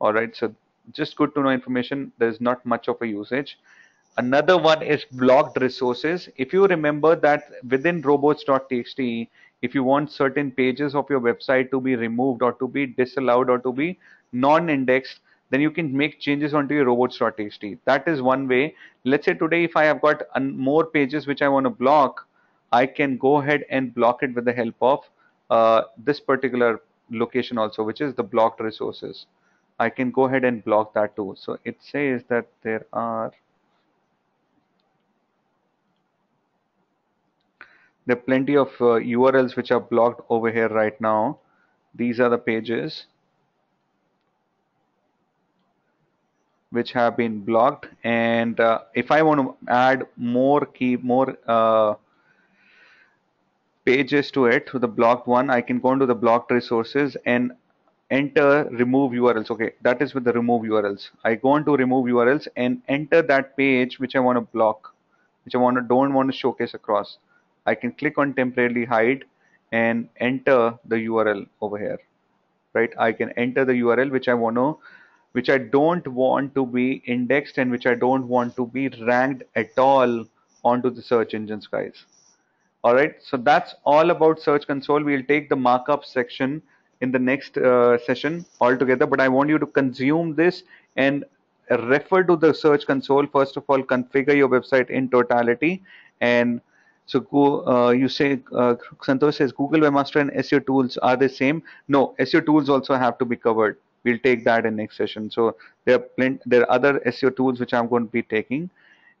All right. So just good to know information. There's not much of a usage. Another one is blocked resources. If you remember that within robots.txt, if you want certain pages of your website to be removed or to be disallowed or to be non-indexed, then you can make changes onto your robots.txt. That is one way. Let's say today if I have got more pages which I want to block, I can go ahead and block it with the help of uh, this particular location also, which is the blocked resources. I can go ahead and block that too. So it says that there are there are plenty of uh, URLs which are blocked over here right now. These are the pages which have been blocked. And uh, if I want to add more key more uh, pages to it to the blocked one I can go into the blocked resources and enter remove URLs okay that is with the remove URLs I go into remove URLs and enter that page which I want to block which I want to don't want to showcase across. I can click on temporarily hide and enter the URL over here. Right? I can enter the URL which I want to which I don't want to be indexed and which I don't want to be ranked at all onto the search engines guys all right? So that's all about search console. We'll take the markup section in the next uh, session altogether but I want you to consume this and refer to the search console. First of all configure your website in totality. And so go, uh, you say uh, Santosh says Google Webmaster and SEO tools are the same. No, SEO tools also have to be covered we'll take that in next session. So there are plenty there are other seo tools which i'm going to be taking.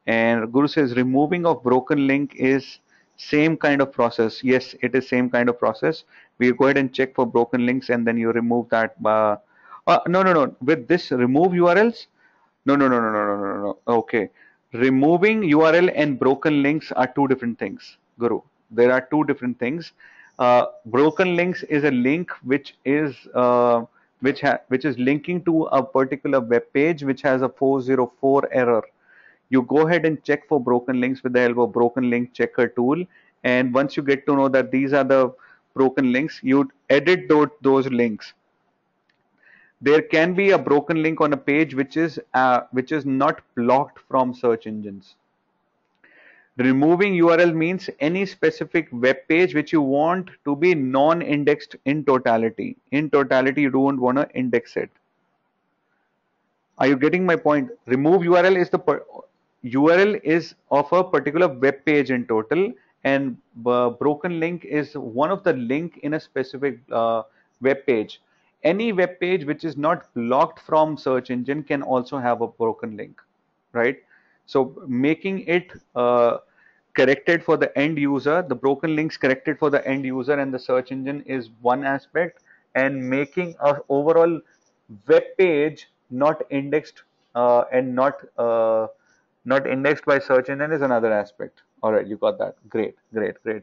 And guru says removing of broken link is same kind of process. Yes it is same kind of process. We go ahead and check for broken links and then you remove that uh, uh, no no no. With this remove urls no no no no no no no no. Okay. Removing url and broken links are two different things guru. There are two different things. Uh, broken links is a link which is uh, which which is linking to a particular web page which has a 404 error. You go ahead and check for broken links with the help of broken link checker tool. And once you get to know that these are the broken links you edit those, those links. There can be a broken link on a page which is uh, which is not blocked from search engines Removing URL means any specific web page which you want to be non-indexed in totality. In totality, you don't want to index it. Are you getting my point? Remove URL is the URL is of a particular web page in total and broken link is one of the link in a specific uh, web page. Any web page which is not blocked from search engine can also have a broken link, right? So making it uh, corrected for the end user, the broken links corrected for the end user and the search engine is one aspect and making a overall web page not indexed uh, and not uh, not indexed by search engine is another aspect. All right, you got that. Great, great, great.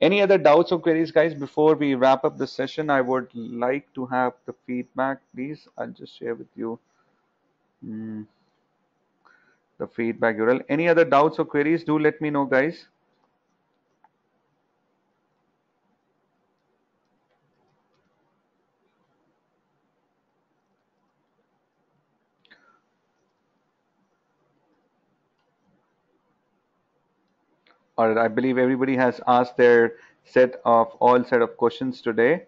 Any other doubts or queries, guys? Before we wrap up the session, I would like to have the feedback, please. I'll just share with you mm, the feedback URL. Any other doubts or queries? Do let me know, guys. All right, I believe everybody has asked their set of all set of questions today,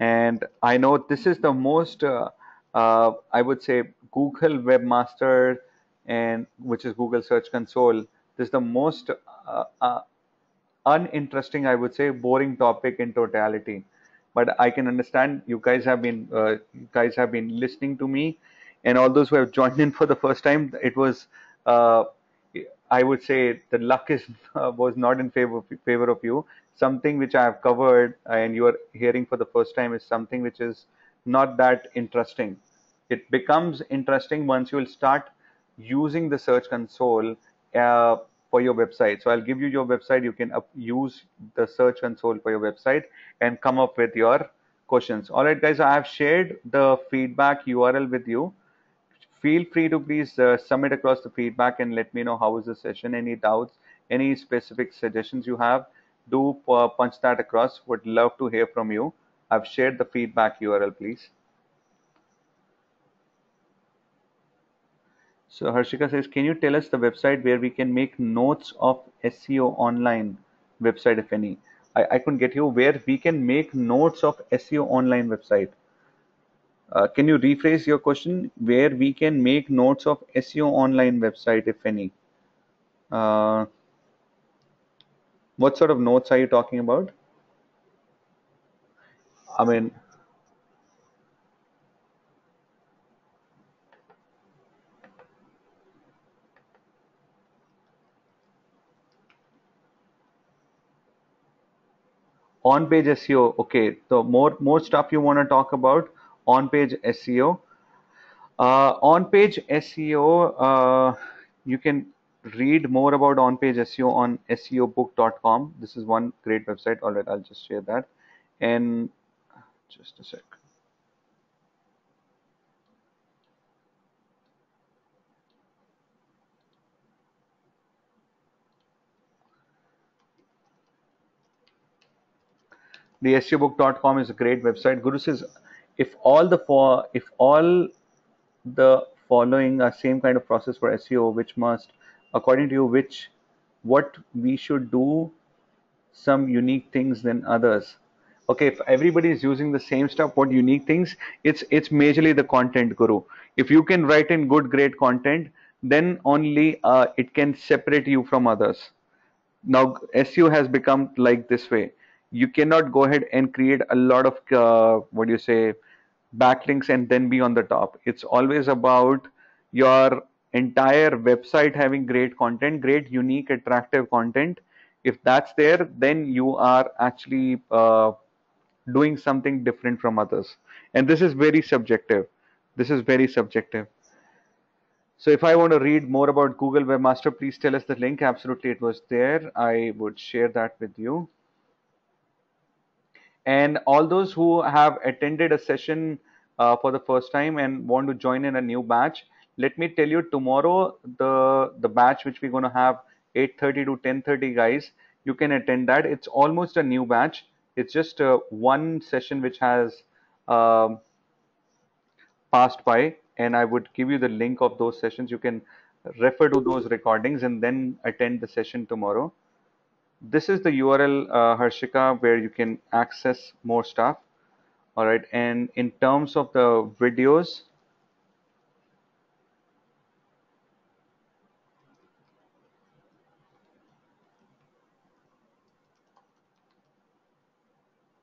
and I know this is the most, uh, uh, I would say, Google Webmaster, and which is Google Search Console. This is the most uh, uh, uninteresting, I would say, boring topic in totality. But I can understand you guys have been uh, guys have been listening to me, and all those who have joined in for the first time. It was uh, I would say the luck is uh, was not in favor of, favor of you. Something which I have covered and you are hearing for the first time is something which is not that interesting. It becomes interesting once you will start using the Search Console uh, for your website. So I'll give you your website. You can up, use the Search Console for your website and come up with your questions. All right, guys, I have shared the feedback URL with you feel free to please uh, submit across the feedback and let me know how was the session any doubts any specific suggestions you have do uh, punch that across would love to hear from you i've shared the feedback url please so harshika says can you tell us the website where we can make notes of seo online website if any i, I couldn't get you where we can make notes of seo online website uh, can you rephrase your question where we can make notes of SEO online website, if any? Uh, what sort of notes are you talking about? I mean, on page SEO. Okay, so more more stuff you want to talk about on-page SEO. Uh, on-page SEO, uh, you can read more about on-page SEO on SEObook.com. This is one great website. All right, I'll just share that. And just a sec. The SEObook.com is a great website. Guru says if all the for if all the following are same kind of process for SEO, which must, according to you, which what we should do some unique things than others. Okay, if everybody is using the same stuff, what unique things? It's it's majorly the content guru. If you can write in good, great content, then only uh, it can separate you from others. Now SEO has become like this way you cannot go ahead and create a lot of uh, what do you say backlinks and then be on the top. It's always about your entire website having great content great unique attractive content. If that's there then you are actually uh, doing something different from others. And this is very subjective. This is very subjective. So if I want to read more about Google Webmaster, please tell us the link. Absolutely, it was there. I would share that with you and all those who have attended a session uh, for the first time and want to join in a new batch let me tell you tomorrow the the batch which we're going to have 8:30 to 10:30 guys you can attend that. It's almost a new batch. It's just uh, one session which has um, passed by and i would give you the link of those sessions. You can refer to those recordings and then attend the session tomorrow this is the URL, uh, Harshika, where you can access more stuff. All right, and in terms of the videos,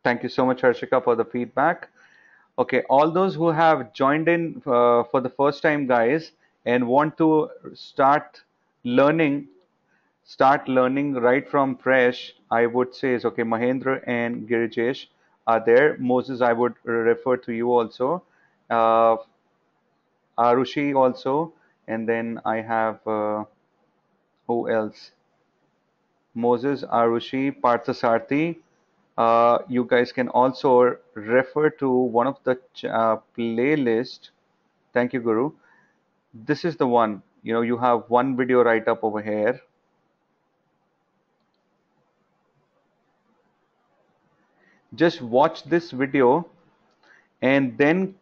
thank you so much, Harshika, for the feedback. Okay, all those who have joined in uh, for the first time, guys, and want to start learning start learning right from fresh, I would say is okay. Mahendra and Girijesh are there. Moses, I would refer to you also. Uh, Arushi also. and then I have uh, who else? Moses, Arushi, Parthasarthi. Uh, you guys can also refer to one of the uh, playlist. Thank you, Guru. This is the one. You know, you have one video right up over here. Just watch this video and then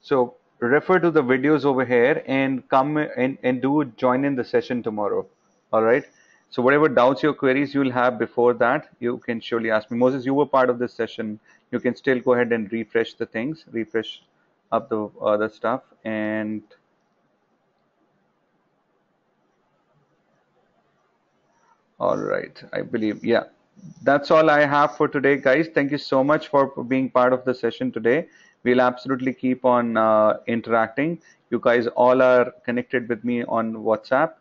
so refer to the videos over here and come and, and do join in the session tomorrow. All right? So whatever doubts or queries you'll have before that you can surely ask me. Moses you were part of this session. You can still go ahead and refresh the things refresh up the other stuff and all right i believe yeah that's all i have for today guys thank you so much for being part of the session today we'll absolutely keep on uh, interacting. You guys all are connected with me on WhatsApp,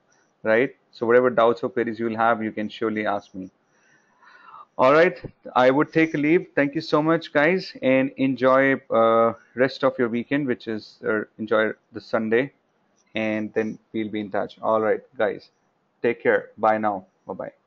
right? So whatever doubts or queries you'll have, you can surely ask me. All right, I would take a leave. Thank you so much, guys, and enjoy uh, rest of your weekend, which is uh, enjoy the Sunday, and then we'll be in touch. All right, guys, take care. Bye now. Bye bye.